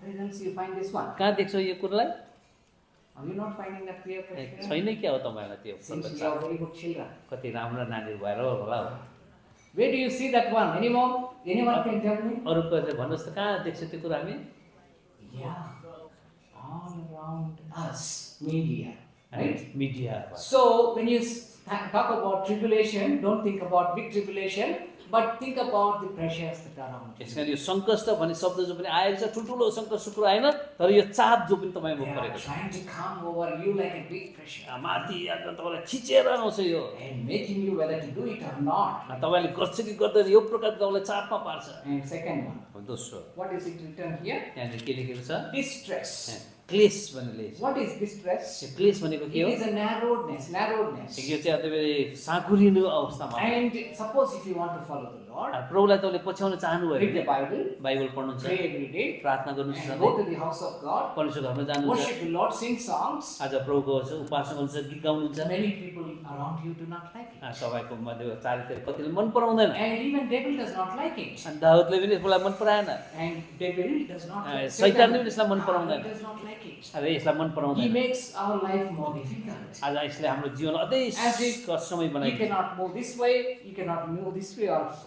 Else you find this one? कहाँ देख्छौँ यो कुरालाई Are you not finding that A, pressure? छैन क्या हो तपाईँलाई त्यो Since you are very good children. कति राम्रा नानीहरू भएर होला हौ Where do you see that one? Anyone? Anyone can tell me? अरू कसैले भन्नुहोस् त कहाँ देख्छ त्यो कुरा हामी Yeah. All around us. Media. Right? Media So when you talk about tribulation, don't think about big tribulation, but think about the pressures the turnout यो संकष्ट भने शब्द जो पनि आएको छ ठुल्ठुलो संक सुक्रो हैन तर यो चाप जो पनि तपाईको मुख परेको छ। I to come over you like a big pressure माथि आज त मलाई खिचेर आउँछ यो। And making you whether to do it or not न त गर्छ कि गर्दैन यो प्रकार गाउँले चापमा पार्छ। एन्ड सेकेन्ड वन दोस्रो। What is it written here यहाँ के लेखेको छ? डिस्ट्रेस क्लेस भनेर लेखेको distress? छ त्यो क्लेस भनेको के हो is a narrowness, narrowness. यो चाहिँ तपाईँले साँकुरिनु अवस्थामा And suppose if you want to follow the Lord, प्रभुलाई तपाईँले पछ्याउन चाहनुभयो read the Bible, बाइबल पढ्नुहुन्छ pray every day, प्रार्थना गर्नुहुन्छ सधैँ go to the house of God, परमेश्वर घरमा जानुहुन्छ worship the Lord, sing songs. आज प्रभुको उपासना गर्नुहुन्छ गीत गाउनुहुन्छ Many people around you do not like it. सबैको मध्ये चारैतिर कतिले मन पराउँदैन And even devil does not like it. अनि दाउदले पनि यसलाई मन पराएन And devil does not Uh, like Satan पनि यसलाई मन Ah, पराउँदैन। he does not like it. अब यसलाई मन He पराउँदैन makes our life more difficult. आज यसले हाम्रो जीवन अझै कष्टमय You बनाइदिन्छ cannot move this way, you cannot move this way also.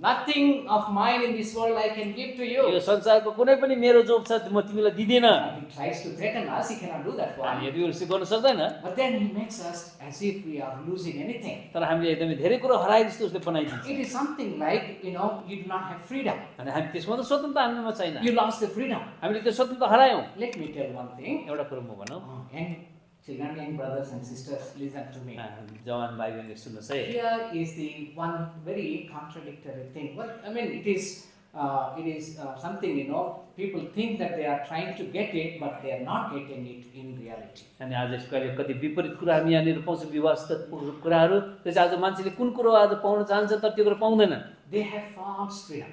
nothing of mine in this world I can give to यो you. संसारको कुनै पनि मेरो जोब छ म तिमीलाई दिँदिन He tries to threaten us, he cannot do that आ, one. यदि उसले गर्न सक्दैन But then he makes us as if we are losing anything. तर हामीले एकदमै धेरै कुरो हराए जस्तो उसले बनाइदिन्छ It is something like, you know, you do not have freedom. अनि हामी त्यसमा त स्वतन्त्र हामीमा छैन You lost the freedom. हामीले त्यो स्वतन्त्र हरायौँ Let me tell one thing. एउटा कुरो म भनौँ Uh, children, young brothers and sisters, listen to me. आ, जवान भाइ बहिनी सुन्नुहोस् है Here is the one very contradictory thing. Well, I mean, it is uh, it is uh, something you know. People think that they are trying to get it, but they are not getting it in reality. अनि आज यसको अहिले कति विपरीत कुरा हामी यहाँनिर पाउँछौँ विवादस्थ कुराहरू त्यो चाहिँ आज मान्छेले कुन कुरो आज पाउन चाहन्छ तर त्यो कुरो पाउँदैन They have false freedom.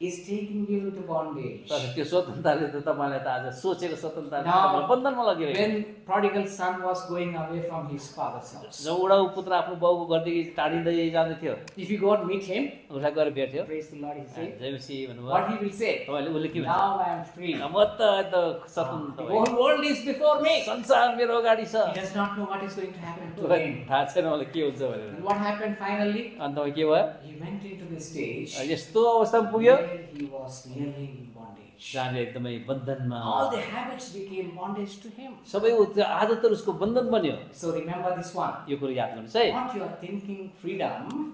is taking you into bondage. तर त्यो स्वतन्त्रताले त तपाईँलाई त आज सोचेको स्वतन्त्रताले बन्धनमा लगिरहेको When prodigal son was going away from his father's house, जब उडाउ पुत्र आफ्नो बाउको घरदेखि टाढिँदै जाँदै थियो if you go and meet him, उसलाई गएर भेट्थ्यो praise the Lord, he said, जयमसी भन्नुभयो what he will say, तपाईँले उसले के भन्छ now I am free. म त एकदम स्वतन्त्र The whole world is before me. संसार मेरो अगाडि छ He does not know what is going to happen to him. थाहा छैन मलाई के हुन्छ भनेर what happened finally? अन्त के भयो He went into the stage यस्तो अवस्थामा पुग्यो where he was nearly in bondage. जहाँले एकदमै बन्धनमा All the habits became bondage to him. सबै आदतहरू उसको बन्धन बन्यो So remember this one. यो कुरो याद गर्नुहोस् है What you are thinking freedom,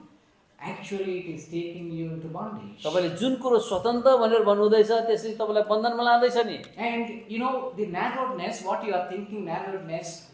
actually it is taking you into bondage. तपाईँले जुन कुरो स्वतन्त्र भनेर भन्नुहुँदैछ त्यसले तपाईँलाई बन्धनमा लाँदैछ नि And you know, the narrowness, what you are thinking, narrowness,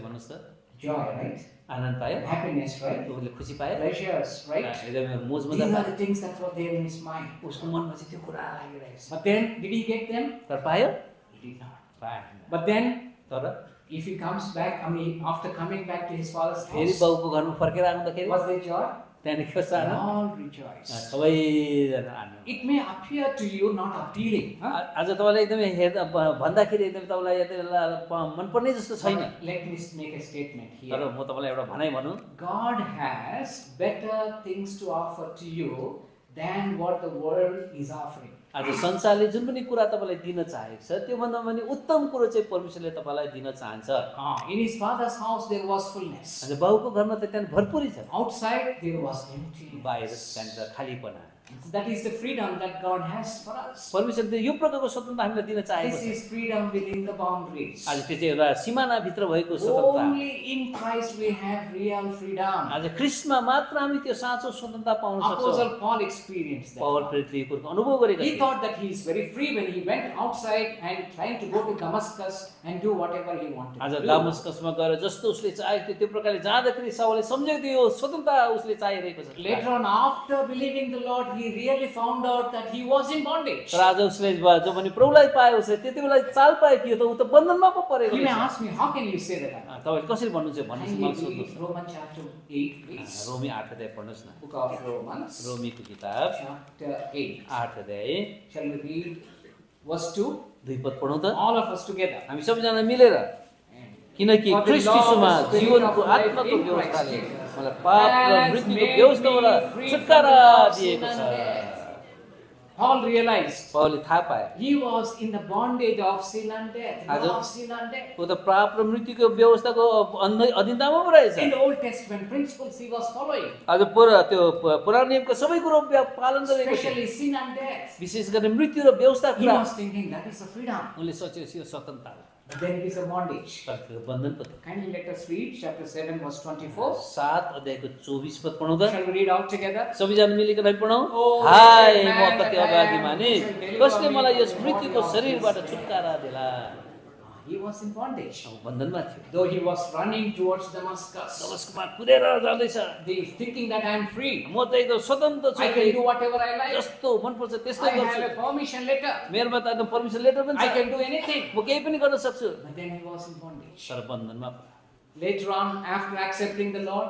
भन्नुहोस् त? आनन्द पायो? उसले खुसी पायो? एकदमै मोज मजा. उसको मनमा चाहिँ त्यो कुरा लागिरहेको छ But then, did he get them? तर पायो He did not. पाएन But then, तर if he comes back, I mean, after coming back to his father's फेरि बाउको घरमा फर्केर आउँदाखेरि? त्यहाँदेखि. सबैजना आनन्द It may appear to you not appealing. Huh? आ- आज तपाईँलाई एकदमै हेर्दा भन्दाखेरि एकदमै तपाईँलाई यति बेला प- मनपर्ने जस्तो छैन Let me make a statement तर. म तपाईँलाई एउटा भनाइ भनौँ God has better things to offer to you than what the world is offering. आज संसारले जुन पनि कुरा तपाईँलाई दिन चाहेको छ त्योभन्दा पनि उत्तम कुरो चाहिँ परमेश्वरले तपाईँलाई दिन चाहन्छ in his father's house there was fullness. आज बाउको घरमा त त्यहाँ भरपुरी छ Outside there was emptiness. बाहिर त्यहाँनिर खालीपना That is the freedom that God has for us. परमेश्वरले यो प्रकारको स्वतन्त्रता हामीलाई दिन चाहेको This is freedom within the boundaries. आज त्यो चाहिँ एउटा सिमानाभित्र भएको स्वतन्त्रता Only in Christ we have real freedom. आज क्रिस्टमा मात्र हामी त्यो साँचो स्वतन्त्रता पाउन सक्छौँ Apostle Paul experienced पवल that. प्रेरितले यो कुरोको अनुभव गरेका He thought that he is very free when he went outside and trying to go to Damascus and do whatever he wanted आज. दामस्कसमा गएर जस्तो उसले चाहेको थियो त्यो प्रकारले जाँदाखेरि सबैले सम्झेको थियो यो स्वतन्त्रता उसले चाहिरहेको छ Later on, after believing the Lord, he really found out that he was in bondage. तर आज उसले जब पनि प्रभुलाई पायो उसले त्यति बेला चाल पायो कि त ऊ त बन्धनमा पो परेको You may रहेछ। ask me, how can you say that? अँ, तपाईँले कसरी भन्नुहुन्छ भन्नुहोस् Kindly मलाई सोध्नुहोस् read Romans chapter 8, अँ, please. रोमी आठ अध्याय पढ्नुहोस् न Book of Romans, रोमीको किताब chapter 8. आठ अध्याय Shall we read verse 2? दुई पद पढौँ त All of us together. हामी सबैजना मिलेर किनकि जीवनको आत्माको व्यवस्थाले मलाई पाप र मृत्युको व्यवस्थाबाट छुटकारा दिएको छ. Paul realized पावलले थाहा पाए he was in the bondage of sin and death. आज- of sin and death. ऊ त पाप र मृत्युको व्यवस्थाको अधीनतामा पो रहेछ In the Old Testament principles he was following, आज पुरा त्यो पुरानो नियमको सबै कुरो पालन गरेको थियो especially sin and death. विशेष गरी मृत्यु र व्यवस्था He was thinking that is a freedom, उनले सोच्यो यो स्वतन्त्रता हो it is a bondage. तर त्यो बन्धन पो थियो Kindly let us read chapter 7, verse 24. सात अध्यायको चौबिस पद पढौँ त Shall we read out together? सबैजना मिलिकन हामी पढौँ Oh, हाय man, म कति that I अभागी am, मानिस shall deliver कसले मलाई यस मृत्युको शरीरबाट छुटकारा दिला He was in bondage. बन्धनमा थियो Though he was running towards Damascus, दमस्कमा कुदेर जाँदैछ he is thinking that I am free. म त एकदम स्वतन्त्र छु I can do whatever I like. जस्तो मनपर्छ I त्यस्तै गर्छु have a permission letter. मेरोमा त एकदम पर्मिसन लेटर पनि I छ can do anything. म केही पनि गर्न सक्छु But then he was in bondage. तर बन्धनमा पो। Later on, after accepting the Lord,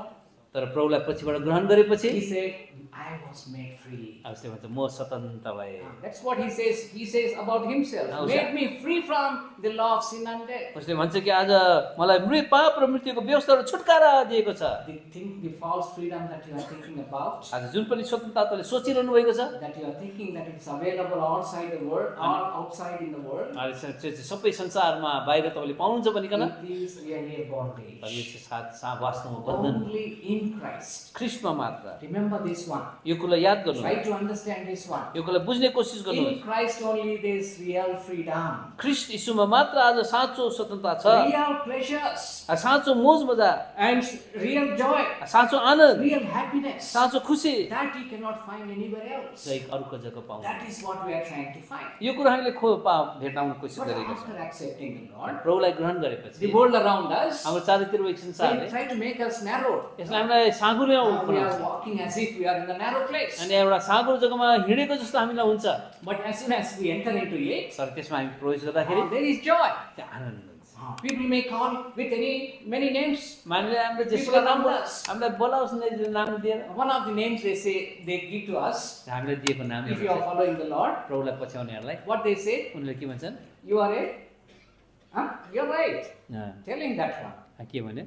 तर प्रभुलाई पछिबाट ग्रहण गरेपछि he said, I was made free. उसले भन्छ म स्वतन्त्र भए That's what he says. He says about himself. Made me free from the law of sin and death. उसले भन्छ कि आज मलाई मृत पाप र मृत्युको व्यवस्थाबाट छुटकारा दिएको छ The thing, the false freedom that you are thinking about, आज जुन पनि स्वतन्त्रता तपाईँले सोचिरहनु भएको छ that you are thinking that it's available outside the world or outside in the world, चाहिँ सबै संसारमा बाहिर तपाईँले पाउनुहुन्छ भनिकन is really bondage. साथ सा वास्तवमा बन्धन Only in Christ. ख्रिस्टमा मात्र Remember this one. यो कुरा याद गर्नु Try to understand this one. यो कुरा बुझ्ने कोसिस In गर्नुहोस् Christ only there is real freedom, ख्रिस्ट यीशुमा मात्र आज साँचो स्वतन्त्रता छ real pleasures, आ साँचो मोज मजा and real joy, आ साँचो आनन्द real happiness. साँचो खुसी That you cannot find anywhere else. चाहिँ अरूको जग्गा पाउँछ That is what we are trying to find. यो कुरा हामीले खो पा भेटाउन कोसिस But गरेका छौँ after accepting the Lord, प्रभुलाई ग्रहण गरेपछि the world around us हाम्रो चारैतिर भएको will संसारले try to make us narrow. यसलाई हामीलाई साँगुरो Uh, walking as if we are in the narrow place. अनि एउटा साँगुरो जग्गामा हिँडेको जस्तो हामीलाई हुन्छ But as soon as we enter into it, तर त्यसमा हामी प्रवेश गर्दाखेरि uh, Anand Uh, People may call with any many names. मानिले हामीले जेसुकै नाम. हामीलाई बोलाओस् न नाम दिएर One of the names they say they give to us हामीले दिएको नाम if you are following the Lord. प्रभुलाई पछ्याउनेहरूलाई What they say, उनले के भन्छन् you are a, huh? You're right. Telling that one. के भने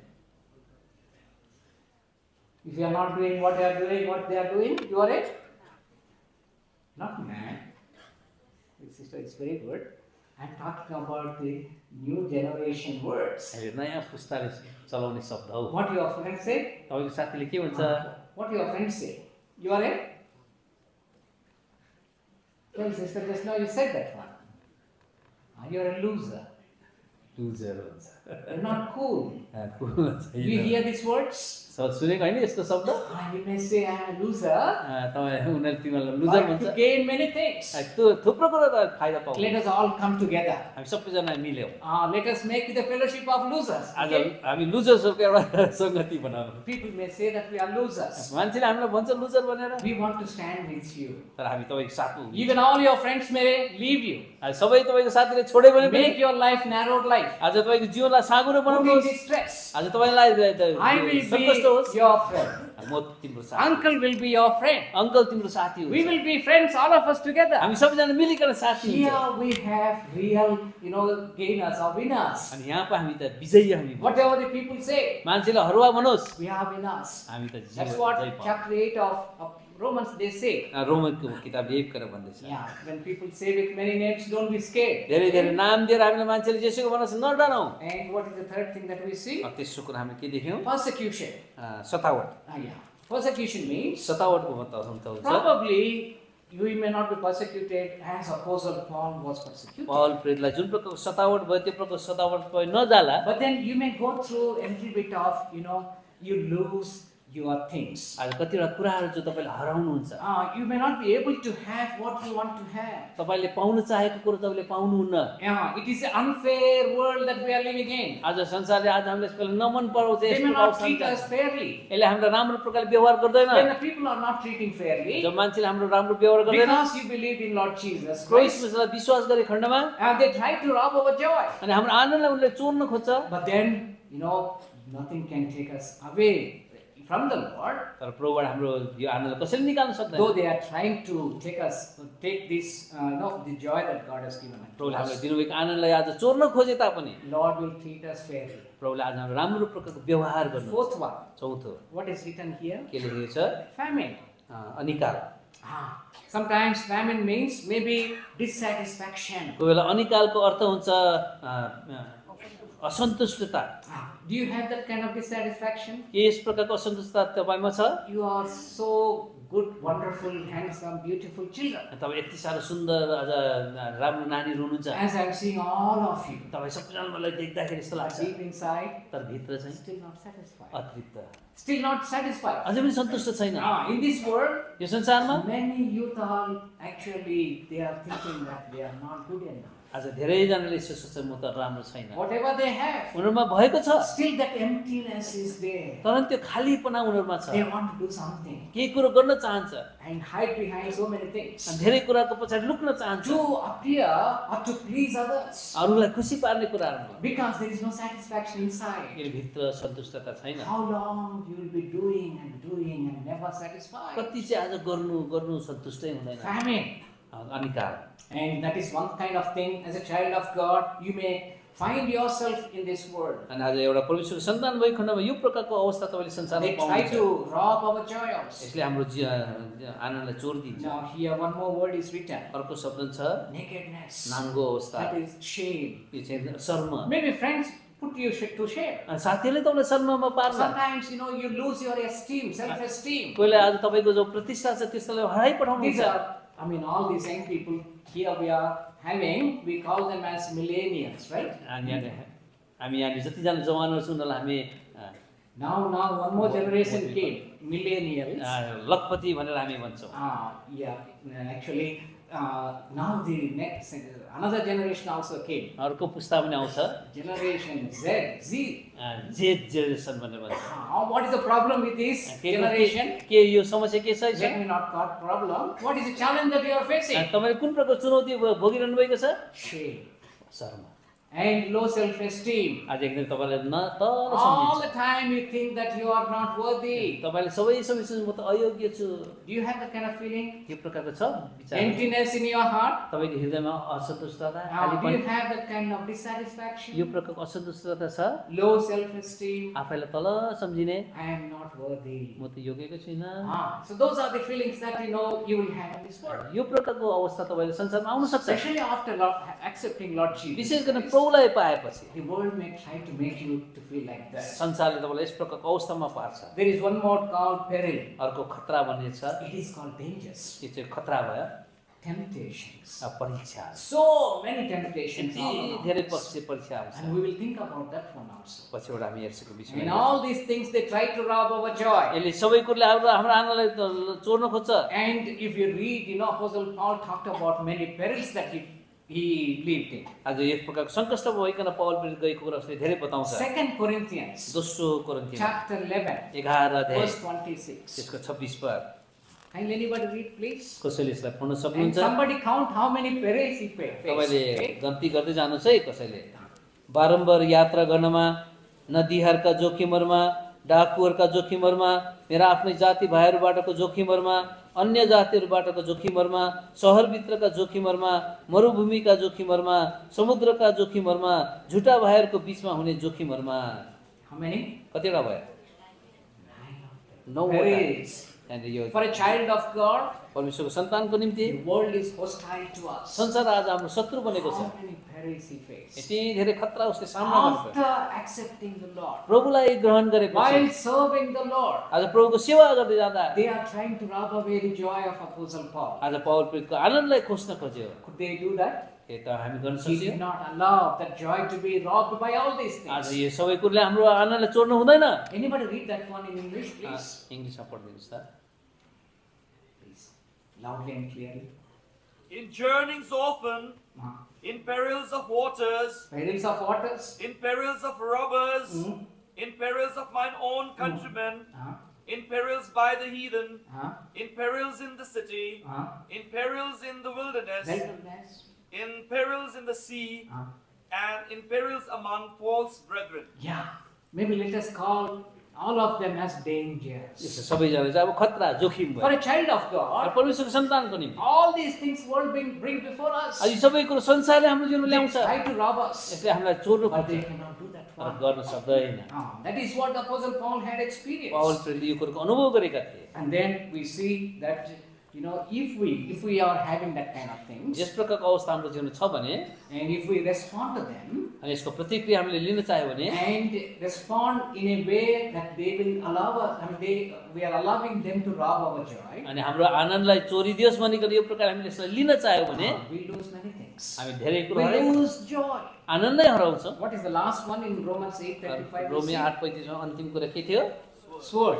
If you are not doing what they are doing, what they are doing, you are a not man. Sister, it's very good. I'm talking about the new generation words. अहिले नयाँ पुस्ताले चलाउने शब्द हो What your friends say? तपाईँको साथीले के भन्छ What your friends say? You are a. Well, sister, just now you said that one. Ah, You are a loser. Loser भन्छ You're not cool. cool you hear these words? स- सुनेको होइन यस्तो शब्द Ah, you may say I'm a loser, अँ, तपाईँ उनीहरूले तिमीहरूलाई लुजर भन्छ gain many things. अँ, त्यो थुप्रो कुरो त फाइदा पाउँछ Let us all come together. हामी सबैजना मिल्यौँ Ah, let us make the fellowship of losers. आज? हामी लुजर्सहरूको एउटा सङ्गति बनाऊ People may say that we are losers. मान्छेले हामीलाई भन्छ लुजर भनेर We want to stand with you. तर हामी तपाईँको साथमा all your friends may leave you. आज सबै तपाईँको साथीले छोड्यो भने Make your life narrowed life. आज तपाईँको तिमीलाई साँगुरो बनाउनु आज तपाईँलाई uncle will be your friend uncle तिम्रो साथी। हो we will be friends all of us together हामी सबैजना मिलिकन साथी हुन्छ। Here we have real you know gainers of winners अनि यहाँ पर हामी त विजयी हामी whatever the people say मान्छेले हरुवा भनोस् वी हैव विनर्स हामी त जित्छौ that's what the captain of Romans they say. रोमनको किताब एक गरेर भन्दैछ Yeah, when people say with many names, don't be scared. धेरै धेरै नाम दिएर हामीलाई मान्छेले जेसुको भन्छ नडराउँ And what is the third thing that we see? तेस्रो कुरा हामीले के देख्यौँ Persecution. सतावट Ah, yeah. Persecution means सतावटको मतलब हुन्छ probably you may not be persecuted as Apostle Paul was persecuted. पहल प्रेतलाई जुन प्रकारको सतावट भयो त्यो प्रकारको सतावट भयो नजाला But then you may go through a little bit of, you know, you lose your things. आज कतिवटा कुराहरू चाहिँ तपाईँले हराउनुहुन्छ Uh, you may not be able to have what you want to have. तपाईँले पाउन चाहेको कुरो तपाईँले पाउनुहुन्न is an unfair world that we are living in. आज संसारले आज हामीलाई यसपालि नमन पराउँछ. यसले हामीलाई राम्रो प्रकारले व्यवहार गर्दैन people are not treating fairly, जब मान्छेले हाम्रो राम्रो व्यवहार गर्दैन because you believe in Lord Jesus क्रोइस Christ, मसीहलाई विश्वास गरे खण्डमा and they try to rob our joy. अनि हाम्रो आनन्दलाई उनले चोर्न खोज्छ But then, you know, nothing can take us away from the Lord. तर प्रभुबाट हाम्रो यो आनन्दलाई कसैले निकाल्न सक्दैन Though they are trying to take us, take this, uh, you know, the joy that God has given प्रभुले हामीलाई us. दिनुभएको आनन्दलाई आज चोर्न खोजे तापनि Lord will treat us fairly. प्रभुले आज हाम्रो राम्रो प्रकारको व्यवहार गर्नु Fourth one, चौथो what is written here? के लेखेको छ Famine. अनिकाल Ah, sometimes famine means maybe dissatisfaction. कोही बेला अनिकालको अर्थ हुन्छ असन्तुष्टता Ah, do you have that kind of dissatisfaction? के यस प्रकारको असन्तुष्टता तपाईँमा छ You are so good, wonderful, handsome, beautiful children. तपाईँ यति साह्रो सुन्दर अझ राम्रो नानीहरू हुनुहुन्छ As I'm seeing all of you, तपाईँ सबैजना मलाई देख्दाखेरि यस्तो लाग्छ deep inside, तर भित्र चाहिँ still not satisfied. Atript Still not satisfied. अझै पनि सन्तुष्ट छैन Ah, in this world, यो संसारमा many youth are actually they are thinking that they are not good enough. आज धेरैजनाले यसो सोच्छ म त राम्रो छैन उनीहरूमा भएको छ. तर त्यो खालीपना उनीहरूमा छ केही कुरो गर्न चाहन्छ धेरै कुराको पछाडि लुक्न चाहन्छ अरूलाई खुसी पार्ने कुराहरूमा. यो भित्र सन्तुष्टता छैन? कति चाहिँ आज गर्नु गर्नु सन्तुष्टै हुँदैन अङ्गीकार and that is one kind of thing as a child of God you may find yourself in this world and आज एउटा परमेश्वरको सन्तान भई खण्ड यो प्रकारको अवस्था तपाईँले संसारमा पाउनुहुन्छ I to rob our joy out यसले हाम्रो आनन्दलाई चोर दिन्छ no here one more world is written अर्को शब्द छ नेकेडनेस नाङ्गो अवस्था दैट इज शेम के छ शर्म maybe friends put you shed to shed अनि साथीले त उनी शर्ममा पार्छ sometimes you know you lose your esteem self esteem कोले आज तपाईको जो प्रतिष्ठा छ त्यसलाई हराइ पठाउनु हुन्छ I mean, all these young people here we are having, we call them as millennials, right? हामी यहाँ हामी यहाँनिर जतिजना जवानहरू छ उनीहरूलाई हामी now one more generation came, millennials. अँ, लखपति भनेर हामी भन्छौँ Uh, yeah, actually, uh, now the next, another generation also came. अर्को पुस्ता पनि आउँछ Generation Z, Z. Z generation भनेर भन्छ Uh, what is the problem with this generation? के यो समस्या के छ Let me not call problem. What is the challenge that you are facing? तपाईँले कुन प्रकारको चुनौती भोगिरहनु भएको छ Shame शर्म and low. आज तपाईँलाई न तर All the time you think that you are not worthy. तपाईँले सबै समय सोच्नु, म त अयोग्य छु Do you have that kind of feeling? यो प्रकारको छ विचार Emptiness in your heart? तपाईँको हृदयमा असन्तुष्टता Uh, do you have that kind of dissatisfaction? यो प्रकारको असन्तुष्टता छ Low self-esteem? आफैलाई तल सम्झिने I am not worthy. म त योग्यकै Ah, so those are the feelings that you know you will have in this world. यो प्रकारको अवस्था तपाईँले संसारमा आउन सक्छ Especially after accepting Lord Jesus. विशेष गरेर प्रभुलाई पाएपछि The world may try to make you to feel like that. संसारले तपाईँलाई यस प्रकारको अवस्थामा पार्छ There is one more called peril. अर्को खतरा भन्ने छ It is called dangers, यो चाहिँ खतरा भयो temptations. परीक्षा So many temptations. धेरै. पक्ष परीक्षा आउँछ And we will think about that one also. पछिबाट हामी In विषयमा all these things, they try to rob our joy. यसले सबै कुरोले हाम्रो हाम्रो आनन्दलाई चोर्न खोज्छ And if you read, you know, Apostle Paul talked about many perils that he, he lived in. आज यस प्रकारको सङ्कष्ट भइकन पौल विरुद्ध गएको कुरा उसले धेरै बताउँछ Second Corinthians दोस्रो chapter 11, एघार verse 26. त्यसको छब्बिस पद Can anybody read, please? कसैले यसलाई पढ्न And सक्नुहुन्छ somebody count how many perils he fa- faced. तपाईँले okay? गन्ती गर्दै जानुहोस् है कसैले बारम्बार यात्रा गर्नमा नदीहरूका जोखिमहरूमा डाकुहरूका जोखिमहरूमा मेरा आफ्नै जाति भाइहरूबाटको जोखिमहरूमा अन्य जातिहरूबाटको जोखिमहरूमा सहरभित्रका जोखिमहरूमा मरुभूमिका जोखिमहरूमा समुद्रका जोखिमहरूमा झुटा भाइहरूको बिचमा हुने जोखिमहरूमा? कतिवटा भयो? नौ परमेश्वरको सन्तानको निम्ति. संसार आज हाम्रो शत्रु बनेको छ। Perils he faced? यति धेरै खतरा उसले सामना गर्नुपर्छ After accepting the Lord, प्रभुलाई ग्रहण गरेपछि while serving the Lord, आज प्रभुको सेवा गर्दै जाँदा they are trying to rob away the joy of Apostle Paul. आज पौल प्रीतको आनन्दलाई खोज्न खोज्यो Could they do that? के त हामी गर्न He did not allow that joy to be robbed by all these आज यो सबै कुरोले हाम्रो आनन्दलाई चोर्नु हुँदैन Anybody read that one in English, please? इङ्ग्लिसमा पढिदिनुहोस् त Please, loudly and clearly. In journeyings often, Uh, in perils of waters, Perils of waters. in perils of robbers, Mm. in perils of mine own countrymen, Uh, in perils by the heathen, uh, in perils in the city, uh, in perils in the wilderness, wilderness. in perils in the sea, and in perils among false brethren. yeah, maybe let us call all of them as dangers. यसो सबैजना चाहिँ अब खतरा जोखिम For a child of God, परमेश्वरको सन्तानको निम्ति all these things world bring, bring before us. आज यो सबै कुरो संसारले हाम्रो जीवनमा They ल्याउँछ try to rob us, यसले हामीलाई चोर्नु but they cannot do that. तर one. गर्न सक्दैन Ah, that is what the Apostle Paul had experienced. प्रेमले यो कुरोको अनुभव गरेका थिए And then we see that you know if we if we are having that kind of things यस प्रकारको अवस्था हाम्रो जीवनमा छ भने and if we respond to them अनि यसको प्रतिक्रिया हामीले लिन चाह्यो भने and respond in a way that they will allow us, I mean they we are allowing them to rob our joy, अनि हाम्रो आनन्दलाई चोरिदियोस् भनिकन यो प्रकार हामीले यसलाई लिन चाह्यो भने uh, we lose many things. हामी धेरै कुरो We lose joy. आनन्दै हराउँछौँ What is the last one in Romans 8:35? we रोमी see? आठ पैँतिसमा अन्तिम कुरा के थियो Sword.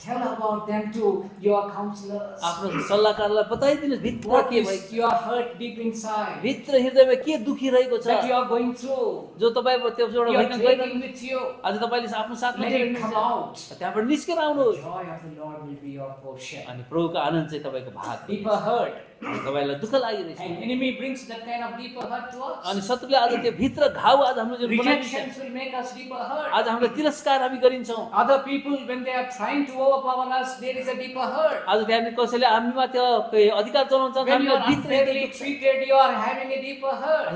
Tell about them to your counselors. आफ्नो सल्लाहकारलाई बताइदिनुहोस् भित्र के भएको your hurt deep inside भित्र हृदयमा के दुखिरहेको छ that you are going through? जो तपाईँ त्यो एउटा taking with you. आज तपाईँले आफ्नो साथमा come out. त्यहाँबाट निस्केर आउनुहोस् joy of the Lord will be your portion. अनि प्रभुको आनन्द चाहिँ तपाईँको भाग। Deeper hurt. तपाईँलाई दुःख लागिरहेछ। अनि शत्रुले आज त्यो भित्र घाउ आज हाम्रो आज हामी तिरस्कार हामी गरिन्छौँ। आज त्यहाँ कसैले हामीमा त्यो अधिकार चलाउँछ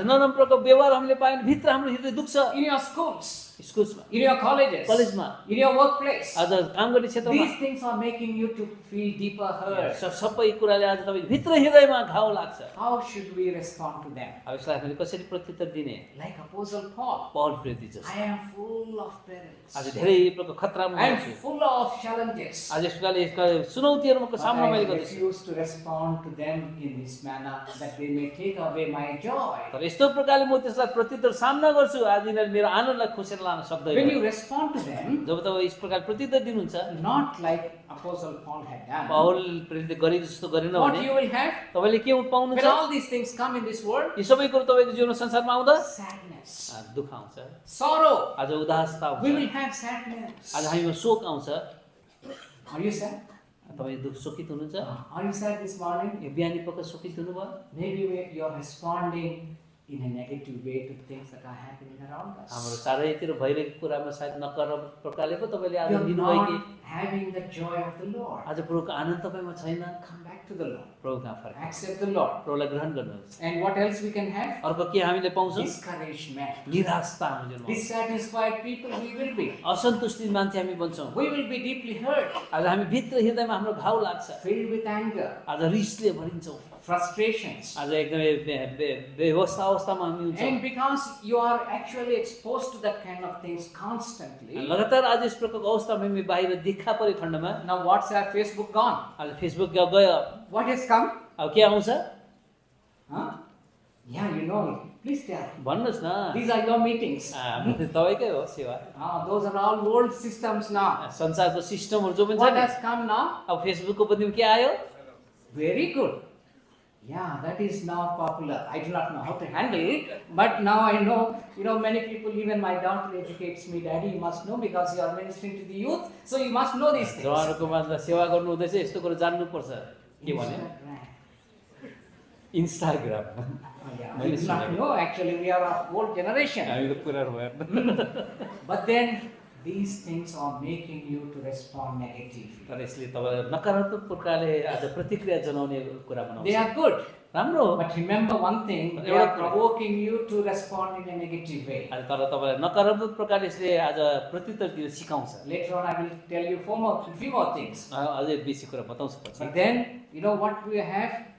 नराम्रोको व्यवहार हामीले पायौँ भित्र हाम्रो हृदय दु:ख स्कुलमा in your colleges, कलेजमा in your workplace. आज काम गर्ने क्षेत्रमा These things are making you to feel deeper hurt. स- सबै कुराले आज तपाईँको भित्र हृदयमा घाउ लाग्छ How should we respond to them? अब यसलाई हामीले कसरी प्रत्युत्तर दिने Like Apostle Paul, पहल प्रेरित जस्तो I am full of perils. आज धेरै प्रकार खतरामा I am full of challenges. आज यस प्रकारले यसका चुनौतीहरूको But सामना मैले I गर्दैछु refuse to respond to them in this manner that they may take away my joy. तर यस्तो प्रकारले म त्यसलाई प्रत्युत्तर सामना गर्छु आज यिनीहरूले मेरो आनन्दलाई खोसेर लान When सक्दैन you respond to them, जब तपाईँ यस प्रकार प्रत्युत्तर दिनुहुन्छ not like Apostle Paul had done, पहल प्रेरित गरे जस्तो गरेन what भने you will have तपाईँले के when पाउनुहुन्छ all these things come in this world? यी सबै कुरो तपाईँको जीवन संसारमा आउँदा Sadness, दुःख आउँछ sorrow. आज उदासता We will have sadness. आज हामीमा शोक आउँछ Are you sad? तपाईँ दुःख हुनुहुन्छ Are you sad this morning? बिहानी पक्क शोकित हुनुभयो Maybe you are responding in a negative way to things that are happening around हाम्रो us. चारैतिर भइरहेको कुरामा सायद नकारात्मक प्रकारले पो तपाईँले आज लिनुभयो कि having the joy of the Lord. आज प्रभुको आनन्द तपाईँमा छैन Come back to the Lord. प्रभु कहाँ फर्क Accept the Lord. प्रभुलाई ग्रहण गर्नुहोस् And what else we can have? अर्को के हामीले पाउँछौँ Discouragement. निराशता हाम्रो आउँछ। Dissatisfied people we will be. असन्तुष्टि मान्छे हामी बन्छौँ We will be deeply hurt, आज हामी भित्र हृदयमा हाम्रो घाउ लाग्छ filled with anger, आज रिसले भरिन्छौँ frustrations. आज एकदमै बे- बे- बेहोस्ता अवस्थामा हामी हुन्छौँ And because you are actually exposed to that kind of things constantly, लगातार आज यस प्रकारको अवस्थामा हामी बाहिर देखा पऱ्यो खण्डमा now WhatsApp, Facebook gone. आज गयो What has come? अब के आउँछ Huh? Yeah, you know. Please tell. भन्नुहोस् न These are your meetings. आ, तपाईँकै हो सेवा Ah, those are all old systems now. संसारको सिस्टमहरू जो पनि छ What has come now? अब फेसबुकको पनि के आयो Very good. Yeah, that is now popular. I do not know how to handle it, but now I know, you know, many people, even my daughter educates me, Daddy, you must know because you are ministering to the youth, so you must know these things. जवानहरूको माझमा सेवा गर्नु हुँदैछ यस्तो कुरो जान्नुपर्छ के भने Instagram. Instagram Oh, yeah, Many we do not students. know, actually, we are of old generation. हामी त पुरानो भयो But then, these things are making you to respond negatively. तर यसले तपाईँलाई नकारात्मक प्रकारले आज प्रतिक्रिया जनाउने कुरा They बनाउँछ are good, राम्रो हो But remember one thing, they are provoking you to respond in a negative way. अनि तर तपाईँलाई नकारात्मक प्रकारले यसले आज प्रत्युत्तर दिन सिकाउँछ Later on, I will tell you four more, few more things. अझै बेसी कुरा बताउँछु पछि But then, you know what we have?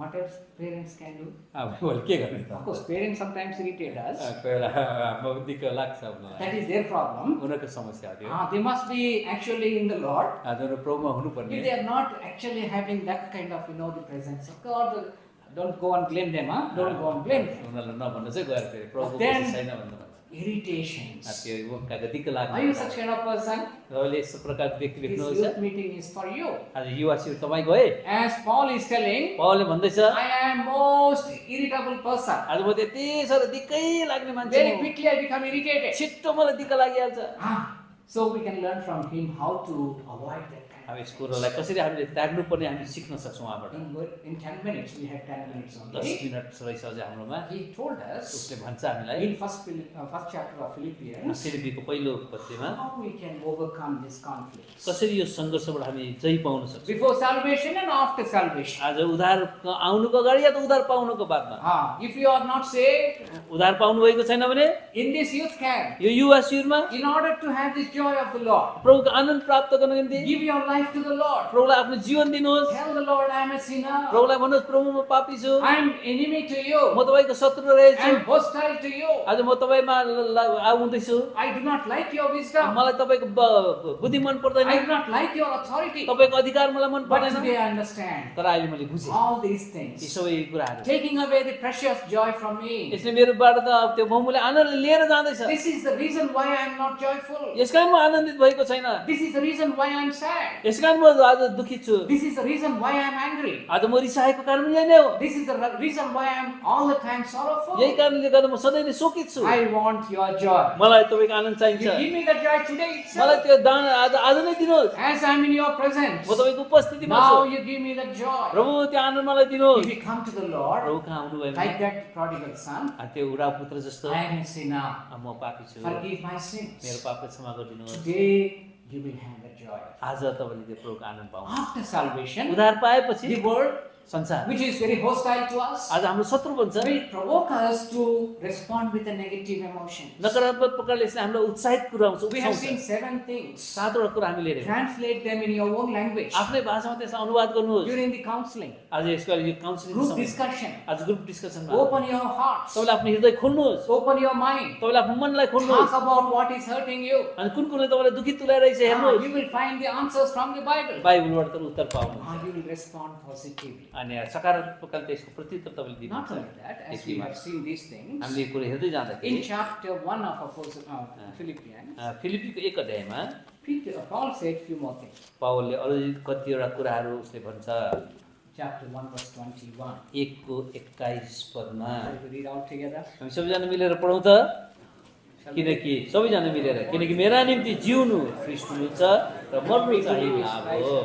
What else parents can do? अब के गर्ने त Of course, parents sometimes irritate uh, us. कोही बेला अब दिक्क लाग्छ उनीहरूलाई That is their problem. उनीहरूको समस्या हो Ah, must be actually in the Lord. आज उनीहरू प्रभुमा हुनुपर्ने If they are not actually having that kind of, you know, the presence of God, uh, don't go and blame them, huh? Don't go and blame them. उनीहरूलाई नभन्नु चाहिँ गएर फेरि खुसी छैन भन्नु Irritations. Are you such kind of person? तपाईँले यस्तो प्रकारको व्यक्ति देख्नुहुन्छ meeting is for you. आज युवा शिविर तपाईँ गए As Paul is telling, पावलले भन्दैछ I am most irritable person. आज म त्यति साह्रो दिक्कै लाग्ने मान्छे Very हुँ। quickly I become irritated. छिट्टो मलाई दिक्क लागिहाल्छ Ah, so we can learn from him how to avoid that अब यस कुरोलाई कसरी हामीले त्याग्नु पर्ने हामी सिक्न सक्छौँ उहाँबाट of in, in 10 minutes, we have 10 minutes दस. मिनट रहेछ अझै हाम्रोमा उसले भन्छ हामीलाई uh, first chapter of Philippians सिलिपीको पहिलो पत्रिमा we can overcome this conflict. कसरी यो सङ्घर्षबाट हामी जय पाउन सक्छौँ Before salvation and after salvation. आज उधार आउनुको अगाडि या त उधार पाउनुको बादमा Ah, if you are not saved, उधार पाउनु भएको छैन भने in this youth camp, यो युवा शिविरमा in order to have the joy of the Lord, प्रभुको आनन्द प्राप्त गर्नको निम्ति give your life to the Lord. प्रभुलाई आफ्नो जीवन दिनुहोस् Tell the Lord, I am a sinner. प्रभुलाई भन्नुहोस् प्रभु म पापी छु I am enemy to म you. तपाईँको शत्रु I रहेछु am hostile to you. आज म तपाईँमा आउँदैछु I do not like your wisdom. मलाई तपाईँको बुद्धि मन पर्दैन I do not like your authority. तपाईँको अधिकार मलाई मन But पर्दैन today I understand तर अहिले मैले बुझेँ all these यी things. सबै कुराहरू Taking away the precious joy from me. यसले मेरोबाट त त्यो बहुमूल्य आनन्द लिएर जाँदैछ This is the reason why I am not joyful. यस कारण म आनन्दित भएको छैन। This is the reason why I am sad यस कारण म आज दुखी छु। This is the reason why I am angry आज म रिसाएको कारण यही नै हो। This is the reason why I am all the time sorrowful यही कारणले गर्दा म सधैं नै शोकित छु। आई वान्ट योर जॉय मलाई तपाईको आनन्द चाहिन्छ। Give me the joy today मलाई त्यो दान आज आज नै दिनुहोस्। As I am in your presence म तपाईको उपस्थितिमा छु। Now you give me the joy प्रभु त्यो आनन्द मलाई दिनुहोस्। If you come to the Lord प्रभु कहाँ आउनु भयो लाइक दैट प्रोडिगल सन त्यो उडा पुत्र जस्तो आई एम सी नाउ म पापी छु। फर्गिव माय सिन्स मेरो पाप क्षमा गर्दिनु Today you will have the joy. आज तपाईँले त्यो प्रभुको आनन्द पाउनु After salvation, उधार पाएपछि the world, संसार which is very hostile to us, आज हाम्रो शत्रु भन्छ will provoke us to respond with a negative emotion. नकारात्मक प्रकारले यसले हामीलाई उत्साहित कुराउँछ We have seen seven things. सातवटा कुरा हामीले हेऱ्यौँ Translate them in your own language आफ्नै भाषामा त्यसलाई अनुवाद गर्नुहोस् during the counseling, आज यसको लागि यो काउन्सिलिङ ग्रुप डिस्कसन आज group discussion open your heart तपाईले आफ्नो हृदय खोल्नुहोस्। ओपन योर माइन्ड तपाईले आफ्नो मनलाई खोल्नुहोस्। Talk about what is hurting you अनि कुन कुनले तपाईलाई दुखी तुल्याइरहेछ हेर्नु you will find the answers from the Bible बाइबलबाट त उत्तर पाउनु हुन्छ यू विल रिस्पोन्ड पोजिटिभली अनि सकारात्मक प्रकारले यसको प्रतिउत्तर तपाईले दिनुहुन्छ। Not only that as we have seen this things हामीले कुरा हेर्दै जाँदा in chapter 1 of apostle Philippians एक अध्यायमा पिट Paul said few more things पावलले अरु कतिवटा कुराहरु उसले भन्छ। Chapter 1, verse 21. एकको एक्काइस पदमा Shall we read out together? हामी सबैजना मिलेर पढौँ त किनकि सबैजना मिलेर किनकि मेरा निम्ति जिउनु ख्रिस्ट हुनु छ र मर्नु चाहिँ लाभ हो.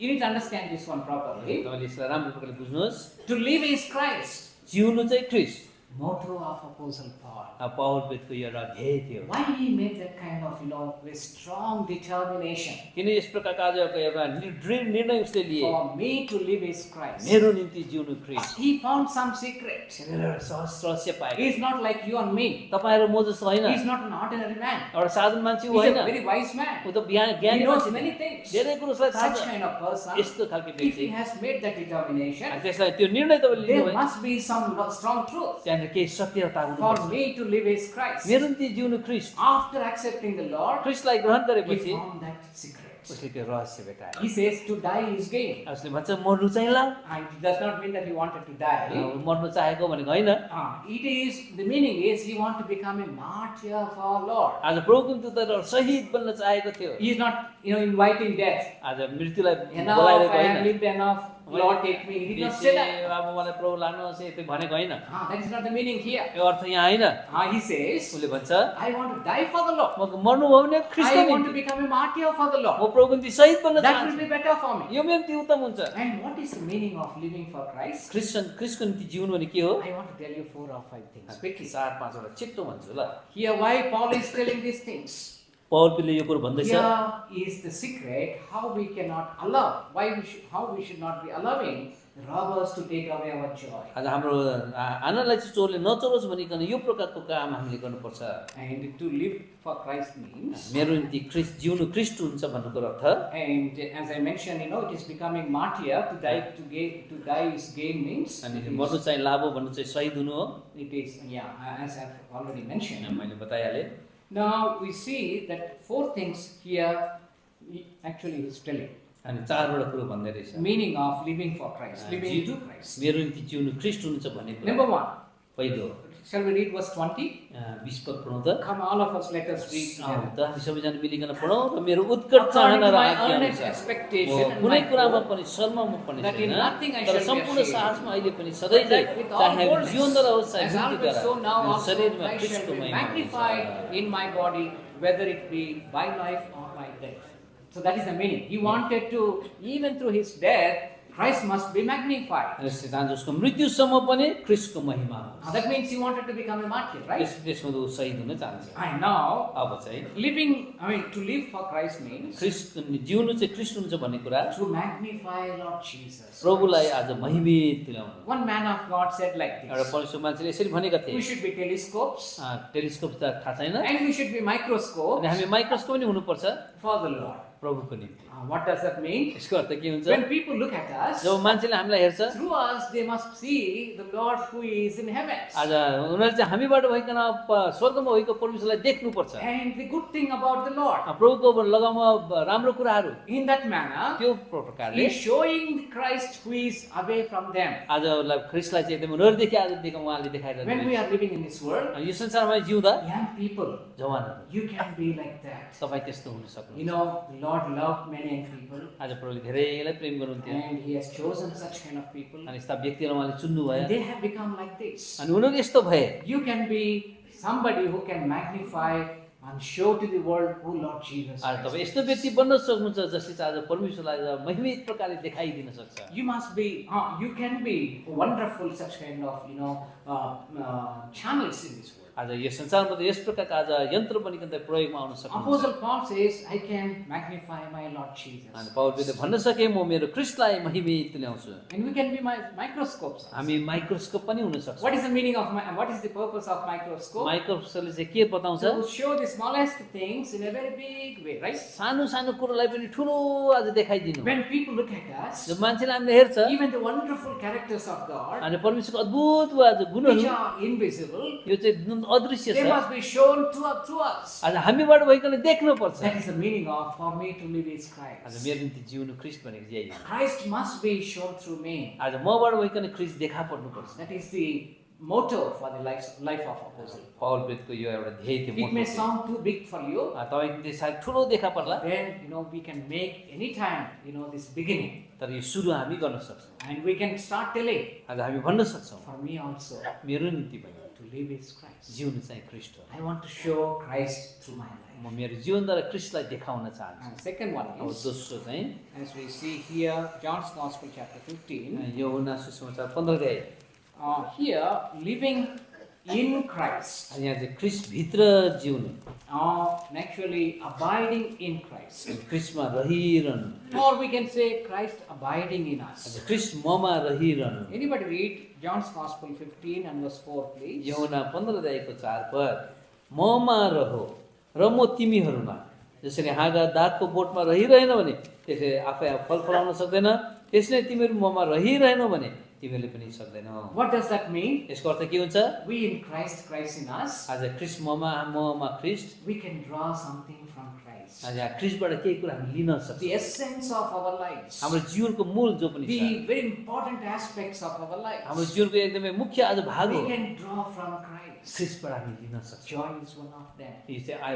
You need to understand this one properly. तपाईँले यसलाई राम्रो प्रकारले बुझ्नुहोस् To live is Christ. जिउनु चाहिँ Christ Motto of Apostle Paul. Paul यो एउटा ध्येय थियो Why he made that kind of, you know, very strong determination? किन यस प्रकारको आज एउटा दृढ निर्णय उसले लिए For me to live is Christ. मेरो निम्ति जिउनु ख्रिस्ट He found some secret. रहस्य He is not like you and me. तपाईँहरू म जस्तो होइन He is not an ordinary man. एउटा साधारण मान्छे ऊ He is होइन a very wise ऊ man. त ज्ञान He ज्ञानी knows मान्छे many things. धेरै कुरो उसलाई थाहा Such छ kind of person, यस्तो खालको if he has made that determination, अनि त्यसलाई त्यो निर्णय तपाईँले there लिनुभयो must be some strong truth. त्यहाँनिर केही सत्यता For me to live is Christ. मेरो निम्ति जिउनु ख्रिस्ट After accepting the Lord, ख्रिस्टलाई ग्रहण he गरेपछि found that secret. उसले त्यो रहस्य भेटायो He says to die is gain. उसले भन्छ मर्नु चाहिँ ला And it does not mean that he wanted to die. मर्नु चाहेको भनेको होइन Ah, it is the meaning is he want to become a martyr for our Lord. आज निम्ति तर शहीद बन्न चाहेको थियो He is not, you know, inviting death. आज मृत्युलाई Enough, बोलाइरहेको I have होइन lived enough. Lord, take me. He did not say that. बेसी अब मलाई प्रभु लानुहोस् यति भनेको होइन Ah, that is not the meaning here. यो अर्थ यहाँ होइन Ah, he says, उसले भन्छ I want to die for the Lord. म मर्नुभयो भने ख्रिस्टको I want to निम्ति become a martyr for the म Lord. प्रभुको निम्ति शहीद बन्न That will चाहन्छु be better for me. यो मेरो निम्ति उत्तम हुन्छ And what is the meaning of living for Christ? Christian क्रिस्टको निम्ति जीवन भने के हो I want to tell you four or five things quickly. चार पाँचवटा छिट्टो भन्छु ल Here, why Paul is telling these things? पौलले यो कुरो भन्दैछ Here is the secret how we cannot allow, why we should, how we should not be allowing robbers to take away our joy. आज हाम्रो आ- आनन्दलाई चाहिँ चोरले नचोरोस् भनिकन यो प्रकारको काम हामीले गर्नुपर्छ And to live for Christ means, मेरो निम्ति क्रिस्ट जिउनु क्रिस्ट हुन्छ भन्नुको अर्थ and as I mentioned, you know, it is becoming martyr to die to gain to die is gain means. अनि मर्नु चाहिँ लाभ हो भन्नु चाहिँ शहीद हुनु हो it is yeah, as I've already mentioned. मैले बताइहालेँ Now we see that four things here he actually is telling. अनि चारवटा कुरो भन्दै रहेछ Meaning of living for Christ, Ah, living G- to Christ. मेरो निम्ति जिउनु क्रिस्ट हुनुहुन्छ भन्ने Number कुरा one, पहिलो shall we read verse 20? अँ, बिस पद पढौँ त Come, all of us, let us read अँ, together. त हामी सबैजना मिलिकन पढौँ र मेरो उत्कट According चाहना to र my आज्ञा earnest अनुसार expectation म and कुनै my कुरामा hope पनि शर्ममा पनि that in छैन nothing I तर shall be सम्पूर्ण ashamed. साहसमा अहिले पनि सधैँ चाहिँ With all चाहे boldness, जीवनद्वारा होस् चाहे as always मृत्युद्वारा so now मेरो also शरीरमा I shall क्रिस्टको be महिमा magnified हुन्छ। in my body, whether it be by life or by death. So that is the meaning. He wanted to, even through his death, Christ must be magnified. उसको मृत्युसम्म पनि क्रिस्टको महिमा Now होस् that means he wanted to become a martyr, right? त्यस त्यसमा त ऊ शहीद हुन चाहन्छ And now, अब चाहिँ living, I mean, to live for Christ means Christ जिउनु चाहिँ क्रिस्ट हुन्छ भन्ने कुरा to magnify Lord Jesus. प्रभुलाई आज महिमित तुल्याउनु One man of God said like एउटा this परमेश्वर मान्छेले यसरी भनेका We should be telescopes अँ, टेलिस्कोप त थाहा छैन and we should be microscopes अनि हामी माइक्रोस्कोप पनि हुनुपर्छ for the Lord. प्रभुको निम्ति Uh, what does that mean? यसको अर्थ के हुन्छ When people look at us, जब मान्छेले हामीलाई हेर्छ through us they must see the Lord who is in. आज उनीहरूले चाहिँ हामीबाट भइकन स्वर्गमा भएको परमेश्वरलाई देख्नुपर्छ And the good thing about the Lord, प्रभुको लगाउमा राम्रो कुराहरू in that manner, त्यो प्रकारले is showing Christ who is away from them. आज उसलाई ख्रिस्टलाई चाहिँ एकदम आजदेखि उहाँले When we are living in this world, अनि यो संसारमा जिउँदा young people, जवानहरू you can be like that. तपाईँ त्यस्तो हुन You know, the Lord loved many people, आज प्रभुले धेरैलाई प्रेम गर्नुहुन्थ्यो and He has chosen such kind of people. अनि यस्ता व्यक्तिहरू उहाँले चुन्नु भयो they have become like this. अनि उनीहरू यस्तो भए You can be somebody who can magnify and show to the world who Lord Jesus Christ तपाईँ. यस्तो व्यक्ति बन्न सक्नुहुन्छ जसले चाहिँ आज परमेश्वरलाई महिमित प्रकारले देखाइदिन सक्छ You must be, uh, you can be wonderful such kind of, you know, uh, uh, channels in this world. आज यो संसारमा त यस प्रकारका आज यन्त्र बनिकन त प्रयोगमा आउन सक्नुहुन्छ Apostle Paul says, I can magnify my Lord Jesus. अनि पौलले भन्न सके म मेरो क्रिस्टलाई महिमित ल्याउँछु we can be my microscopes. also. हामी माइक्रोस्कोप पनि हुन सक्छ What is the meaning of, my, what is the purpose of microscope? माइक्रोस्कोपले चाहिँ के बताउँछ show the smallest things in a very big way, right? सानो सानो कुरोलाई पनि ठुलो आज देखाइदिनु When people look at us, जब मान्छेले हामीले हेर्छ even the wonderful characters of God, अनि परमेश्वरको अद्भुत वा गुणहरू invisible, यो चाहिँ अदृश्य sir they must be shown to देख्नु पर्छ दैट इज क्रिस्ट भनेको यही हो। हाइस्ट मस्ट देखा पर्नु पर्छ हामी गर्न सक्छौँ। And we can live is Christ. जिउनु चाहिँ ख्रिस्ट हो I want to show Christ through my म life. मेरो जीवनद्वारा ख्रिस्टलाई देखाउन चाहन्छु And second one अब is, दोस्रो चाहिँ as we see here, John's Gospel chapter 15. यो हुना सुसमाचार पन्ध्र अध्याय Uh, here, living in Christ, यहाँ चाहिँ ख्रिस्टभित्र जिउनु। Actually abiding in Christ, ख्रिस्टमा रहिरहनु। Or we can say Christ abiding in us. ख्रिस्ट ममा रहिरहनु। Anybody read John's Gospel 15 and verse 4, please? यहुना पन्ध्र अध्यायको चार पद ममा रहो र म तिमीहरूमा। जसरी हाँगा दागको बोटमा रहिरहेन भने त्यसले आफै आफ फल फलाउन सक्दैन। त्यसरी तिमीहरू ममा रहिरहेनौ भने तिमीहरूले पनि सक्दैनौ What does that mean? यसको अर्थ के हुन्छ We in Christ, Christ in us, आज ख्रिस्ट ममा ममा we can draw something from क्रिसबाट केही कुरा हामी लिन सक्छौँ। हाम्रो जीवनको मूल जो पनि छ। Important aspects of our lives हाम्रो जीवनको एकदमै मुख्य आज भाग हो। वी कैन क्राइस्ट क्राइस्टबाट हामी लिन सक्छौ। Join is one of them he. Say I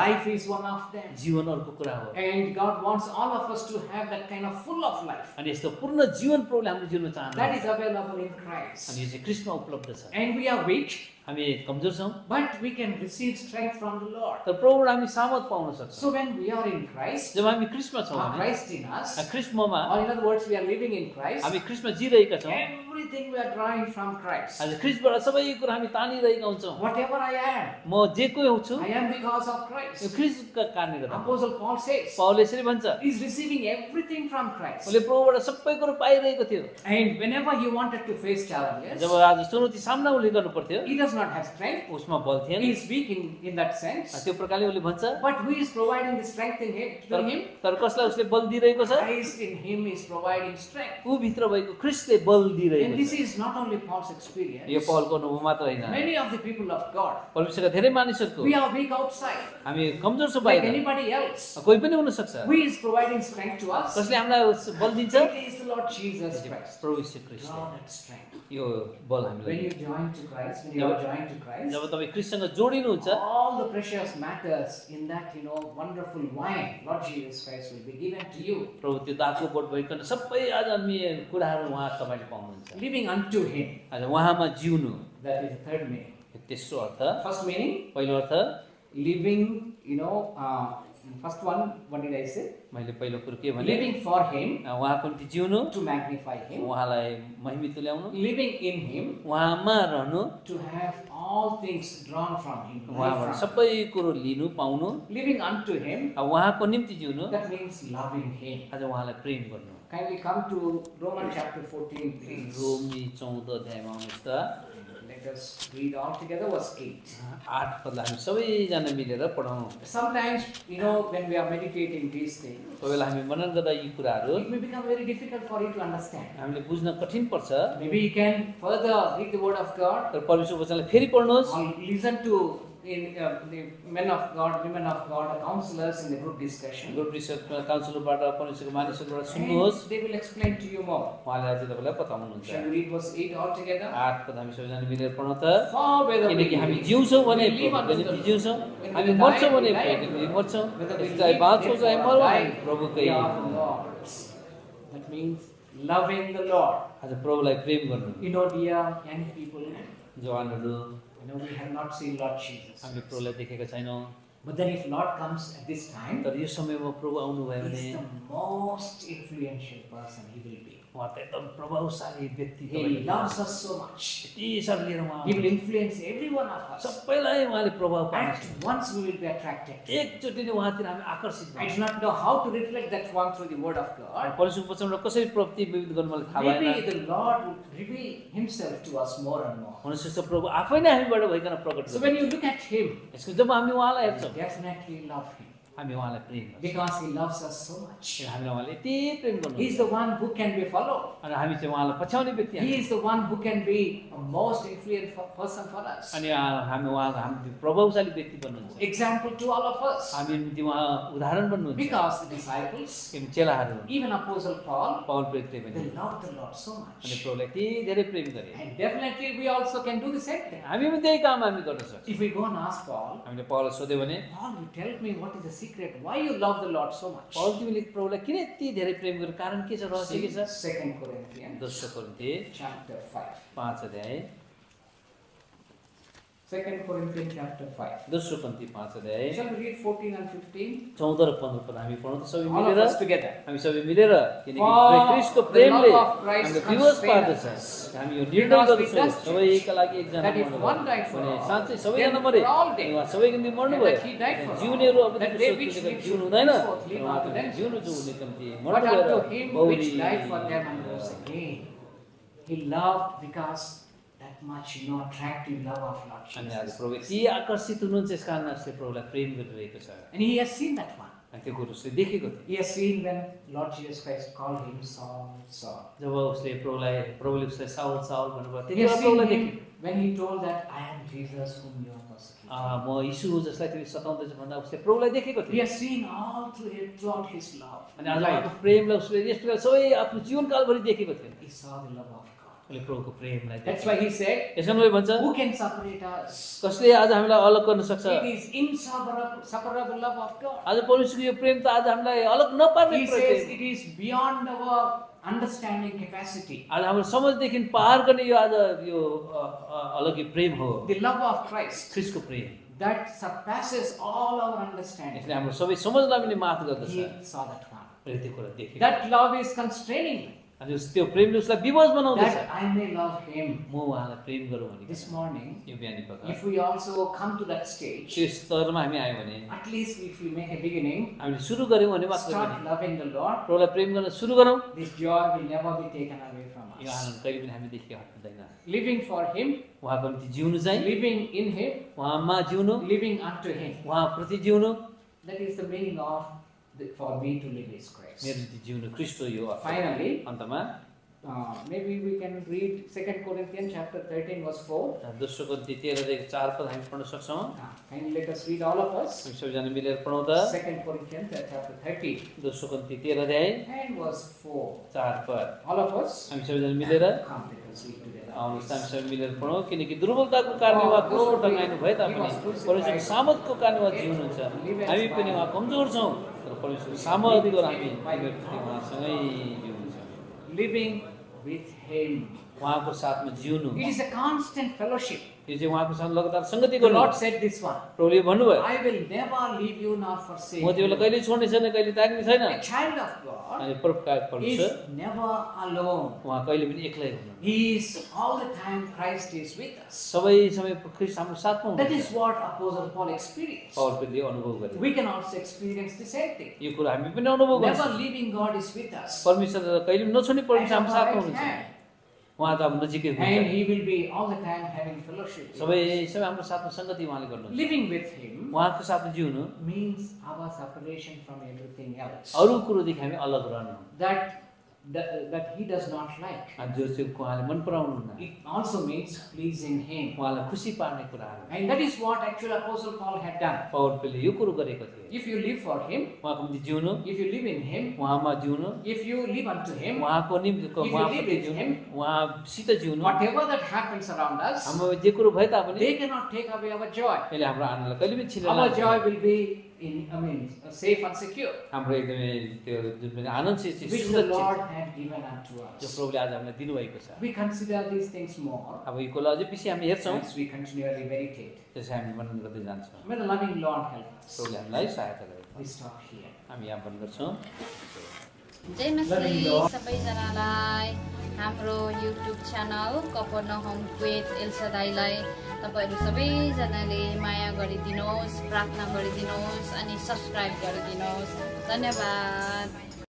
life is one of them जीवनहरुको कुरा हो। And God wants all of us to have the kind of full of life and यस्तो पूर्ण जीवन प्रभुले हाम्रो जिउन चाहनुहुन्छ the is available in Christ अनि क्राइस्टमा उपलब्ध छ। एन्ड वी आर विच हामी कमजोर छौँ। But we can receive strength from the Lord तर प्रभुबाट हामी पाउन सक्छौँ। So we are in Christ जब हामी क्रिस्मा छौँ Christ in us in other words we are in Christ हामी क्रिस्मा जिरहेका छौँ everything we are drawing from Christ. आज क्रिस्टबाट सबै कुरा हामी तानिरहेका हुन्छौँ Whatever I am, म जे को छु I am because of यो Christ. क्रिस्टका कारणले गर्दा Apostle Paul says, पाउलले यसरी भन्छ he is receiving everything from Christ. उसले प्रभुबाट सबै कुरो पाइरहेको थियो And whenever he wanted to face challenges, जब आज चुनौती सामना उसले गर्नु पर्थ्यो he does not have strength. उसमा बल थिएन He is weak in, in that sense. त्यो प्रकारले उसले भन्छ But who is providing the strength in him? To him? तर कसलाई उसले बल दिइरहेको छ Christ in him is providing strength. ऊ भित्र भएको क्रिस्टले बल And this is not only Paul's यो experience. पहलको अनुभव मात्र होइन Many of the people of God, परमेश्वरका धेरै मानिसहरूको we are weak outside, हामी कमजोर छौँ like बाहिर anybody else. कोही पनि हुनसक्छ Who is providing strength to us? कसले हामीलाई बल दिन्छ It is the Lord Jesus Christ. प्रभु यीशु क्रिस्ट Draw that strength. यो बल When you join to Christ, when you are joined to Christ, जब तपाईँ क्रिस्टसँग जोडिनुहुन्छ all the precious matters in that, you know, wonderful wine, Lord Jesus Christ will be given to you. प्रभु त्यो दागको बोट भइकन सबै आदरणीय कुराहरू उहाँ तपाईँले पाउनुहुन्छ लिभिङ अन टु हिम अनि उहाँमा जिउनु द्याट इज थर्ड मे तेस्रो अर्थ फर्स्ट मे पहिलो अर्थ living you know first one one is आइसे मैले पहिलो कुरा के भने लिभिङ फर हिम उहाँको नि जिउनु टु मैग्निफाइ हिम उहाँलाई महिमा तुल्याउनु लिभिङ इन हिम उहाँमा रहनु to have all things drawn from him उहाँबाट सबै कुरा लिनु पाउनु लिभिङ अन टु हिम उहाँको नि जिउनु दैट मीन्स लभिङ हिम अझ उहाँलाई प्रेम गर्नु Can we come to Romans chapter 14, please? रोमी चौध अध्यायमा आउनुहोस् त Let us read all together verse 8. आठ पदलाई हामी सबैजना मिलेर पढौँ Sometimes, you know, when we are meditating these things, कोही बेला हामी मनन गर्दा यी कुराहरू it may become very difficult for you to understand. हामीले बुझ्न कठिन पर्छ Maybe you can further read the word of God तर परमेश्वर वचनलाई फेरि पढ्नुहोस् or listen to in, uh, the men of God, women of God, counselors in the group discussion. Group research काउन्सिलरबाट परमेश्वरको मानिसहरूबाट सुन्नुहोस् they will explain to you more. उहाँले अझै तपाईँलाई बताउनुहुन्छ Shall we read verse 8 all together? आठ पद हामी सबैजना मिलेर पढौँ त For whether किनकि हामी जिउँछौँ भने जिउँछौँ हामी मर्छौँ भने मर्छौँ चाहे बाँच्छौँ चाहे मरौँ हामी प्रभुकै. That means loving the Lord. आज प्रभुलाई प्रेम गर्नु You know, dear young people, जवानहरू you know, we have not seen Lord Jesus. हामीले प्रभुलाई देखेका छैनौँ But then if Lord comes at this time, तर यो समयमा प्रभु आउनुभयो भने He is the most influential person he will be. उहाँ त एकदम प्रभावशाली व्यक्ति. यति लिएर उहाँ. सबैलाई उहाँले प्रभाव At पार्नुहुन्छ once we will be attracted. एकचोटि नै उहाँतिर हामी आकर्षित I हुन्छ do not know how to reflect that one through the word of God. परशुको वचनबाट कसरी प्रतिबिम्बित गर्नु मलाई थाहा भएन Maybe the Lord would reveal Himself to us more and more. हुनसक्छ प्रभु आफै नै हामीबाट भइकन प्रकट So गर्नुहुन्छ। when you look at Him, यसको जब हामी उहाँलाई हेर्छौँ हामी उहाँलाई प्रेम गर्छ। Because he loves us so much हामी उहाँले त्यति प्रेम गर्नु he is the one who can be follow अनि हामी चाहिँ उहाँलाई पछ्याउने व्यक्ति he is the one who can be a most influence person for us अनि हामी उहाँ हामी प्रभावशाली व्यक्ति बन्नुहुन्छ। Example to all of us हामी दि उहाँ उदाहरण बन्नुहुन्छ। बिकज द डिसिप्लस किन चेलाहरू? इवन अपोजल पॉल पॉल प्रेम गर्थे भने loved the Lord so much अनि पॉलले के धेरै प्रेम गरे। Definitely we also can do the same thing हामी पनि त्यही काम हामी गर्न सक्छौ। If we go on ask Paul हामीले पॉललाई सोधे भने Paul tell me what is the secret? Why you love the Lord so much? Paul तिमीले प्रभुलाई किन यति धेरै प्रेम गरेर कारण के छ रहस्य के छ Second Corinthians दोस्रो कोरिन्थी chapter 5. पाँच अध्याय Second Corinthians chapter 5. दोस्रो कन्ती पाँच अध्याय Shall we read 14 and 15? चौध र पन्ध्र पद हामी पढौँ त सबै All of मिलेर us together. हामी सबै मिलेर किनकि For क्रिस्टको the प्रेमले love of Christ हामीलाई विवश constrains पार्दछ us. हामी यो निर्णय Because we गर्दछौँ trust सबैका लागि एकजना that if मर्नुभयो। one died for भने all, साँच्चै then सबैजना for मरे all dead. उहाँ सबैको निम्ति मर्नुभयो And that he died for all. जिउनेहरू अब That they which live जिउनु should हुँदैन henceforth live उहाँको unto themselves. जिउनु जो हुनेको निम्ति But मर्नुभयो unto him र which died for Bauri. them and rose again, he loved because that much, you know, attractive love of Lord अनि आज Jesus. प्रभु यति आकर्षित हुनुहुन्छ यस कारण उसले प्रभुलाई प्रेम गरिरहेको छ And he has seen that one. अनि त्यो कुरो उसले देखेको थियो He has seen when Lord Jesus Christ called him Saul, Saul. जब उसले प्रभुलाई प्रभुले उसलाई साउल साउल भन्नुभयो He त्यति has बेला seen प्रभुलाई him देखे when he told that I am Jesus whom you are persecuting. म यीशु हो जसलाई तिमी सताउँदैछ भन्दा उसले प्रभुलाई देखेको We थियो have seen all through it, throughout his love. अनि आज. प्रेमलाई उसले यस प्रकार सबै आफ्नो जीवनकालभरि देखेको थियो He saw the love of. उसले प्रभुको प्रेमलाई That's why he said, यस कारणले भन्छ Who can separate us? कसले आज हामीलाई अलग गर्न सक्छ It is inseparable separable love of God. आज परमेश्वरको यो प्रेम त आज हामीलाई अलग नपार्ने He प्रेम says it is beyond our understanding capacity. आज हाम्रो समझदेखि पार गर्ने यो आज यो अ, अ, प्रेम हो The love of Christ ख्रिसको प्रेम that surpasses all our understanding. यसले हाम्रो सबै समझलाई पनि माफ गर्दछ He saw that one. र त्यो कुरा देखे That love is constraining अनि त्यो प्रेमले उसलाई विवश बनाउँदछ I may love him. म उहाँलाई प्रेम गरौँ भने This morning, यो बिहानी पख if we also come to that stage, त्यो स्तरमा हामी आयौँ भने at least if we make a beginning, हामीले सुरु गऱ्यौँ भने मात्र पनि loving the Lord, प्रभुलाई प्रेम गर्न सुरु गरौँ this joy will never be taken away from यो us. आनन्द कहिले पनि हामीदेखि हट्दैन Living for Him, उहाँको निम्ति जिउनु चाहिँ living in Him, उहाँमा जिउनु living unto Him. उहाँप्रति जिउनु is the meaning of the, for me to live is Christ. निम्ति जिउनु ख्रिस्ट हो यो। Finally, अन्तमा uh, maybe we can read 2 Corinthians chapter 13 verse 4. दोस्रो कन्ती तेह्रदेखि चार पद हामी पढ्न सक्छौँ Uh, kindly let us read all of us. हामी सबैजना मिलेर पढौँ त 2 Corinthians uh, chapter 13 दोस्रो कन्ती तेह्र अध्याय and verse 4. चार पद All of us? हामी सबैजना मिलेर come let us read together. आउनुहोस् हामी सबै मिलेर पढौँ किनकि दुर्बलताको कारणले उहाँ टङ्गाइनु भए तापनि परमेश्वरको सामर्थको कारणले उहाँ जिउनुहुन्छ हामी पनि उहाँ कमजोर छौँ परमेश्वरको सामर्थ्यको हामी Living with Him. उहाँको साथमा जिउनु it is a constant fellowship यो चाहिँ उहाँको साथ लगातार सङ्गति गर्नु नट सेट दिस वान प्रोले भन्नु भयो I will never leave you not forsake म तिमीलाई कहिले छोड्ने छैन कहिले त्याग्ने छैन। चाइल्ड अफ गॉड अनि प्रपका पर्छ इज नेभर अलोन उहाँ कहिले पनि एक्लै हुनुहुन्न। Is all the time Christ is with us सबै समय क्राइस्ट हाम्रो साथमा हुन्छ that is what apostle Paul experience Paul पनि अनुभव गरे we can also experience the same thing यो कुरा हामी पनि अनुभव गर्छौ। Never leaving God is with us परमेश्वर कहिले पनि नछोड्ने परमेश्वर हाम्रो साथमा हुनुहुन्छ। उहाँ त अब नजिकै And He will be all the time having fellowship. with सबै us. सबै हाम्रो साथमा सङ्गति उहाँले गर्नुहुन्छ Living with Him उहाँको साथमा जिउनु means our separation from everything else. अरू कुरोदेखि हामी अलग रहनु That, that, that He does not like. अनि जो चाहिँ उहाँले मन पराउनुहुन्न It also means pleasing Him. उहाँलाई खुसी पार्ने कुराहरू And that is what actually Apostle Paul had done. पौलले यो कुरो गरेको If you live for Him, उहाँको निम्ति जिउनु if you live in Him, उहाँमा जिउनु if you live unto Him, उहाँको निम्ति उहाँप्रति जिउनु उहाँसित जिउनु whatever that happens around us, हाम्रो जे कुरो भए तापनि they cannot take away our joy. यसले हाम्रो आनन्दलाई कहिले पनि Our लान्छ। joy will be in, I mean, safe and secure, हाम्रो एकदमै त्यो जुन पनि आनन्द छ which the Lord had given unto जो us. प्रभुले आज हामीलाई दिनुभएको छ We consider these things more अब यो कुरा अझै पछि हामी हेर्छौँ we continually meditate. त्यसै हामी मनन गर्दै जान्छौँ। हामीलाई सहायता here. हामी यहाँ बन्द गर्छौँ। जय मसी सबैजनालाई हाम्रो युट्युब च्यानल कपन होम क्वेट एल्सादाईलाई तपाईँहरू सबैजनाले माया गरिदिनुहोस् प्रार्थना गरिदिनुहोस् अनि सब्सक्राइब गरिदिनुहोस्। धन्यवाद।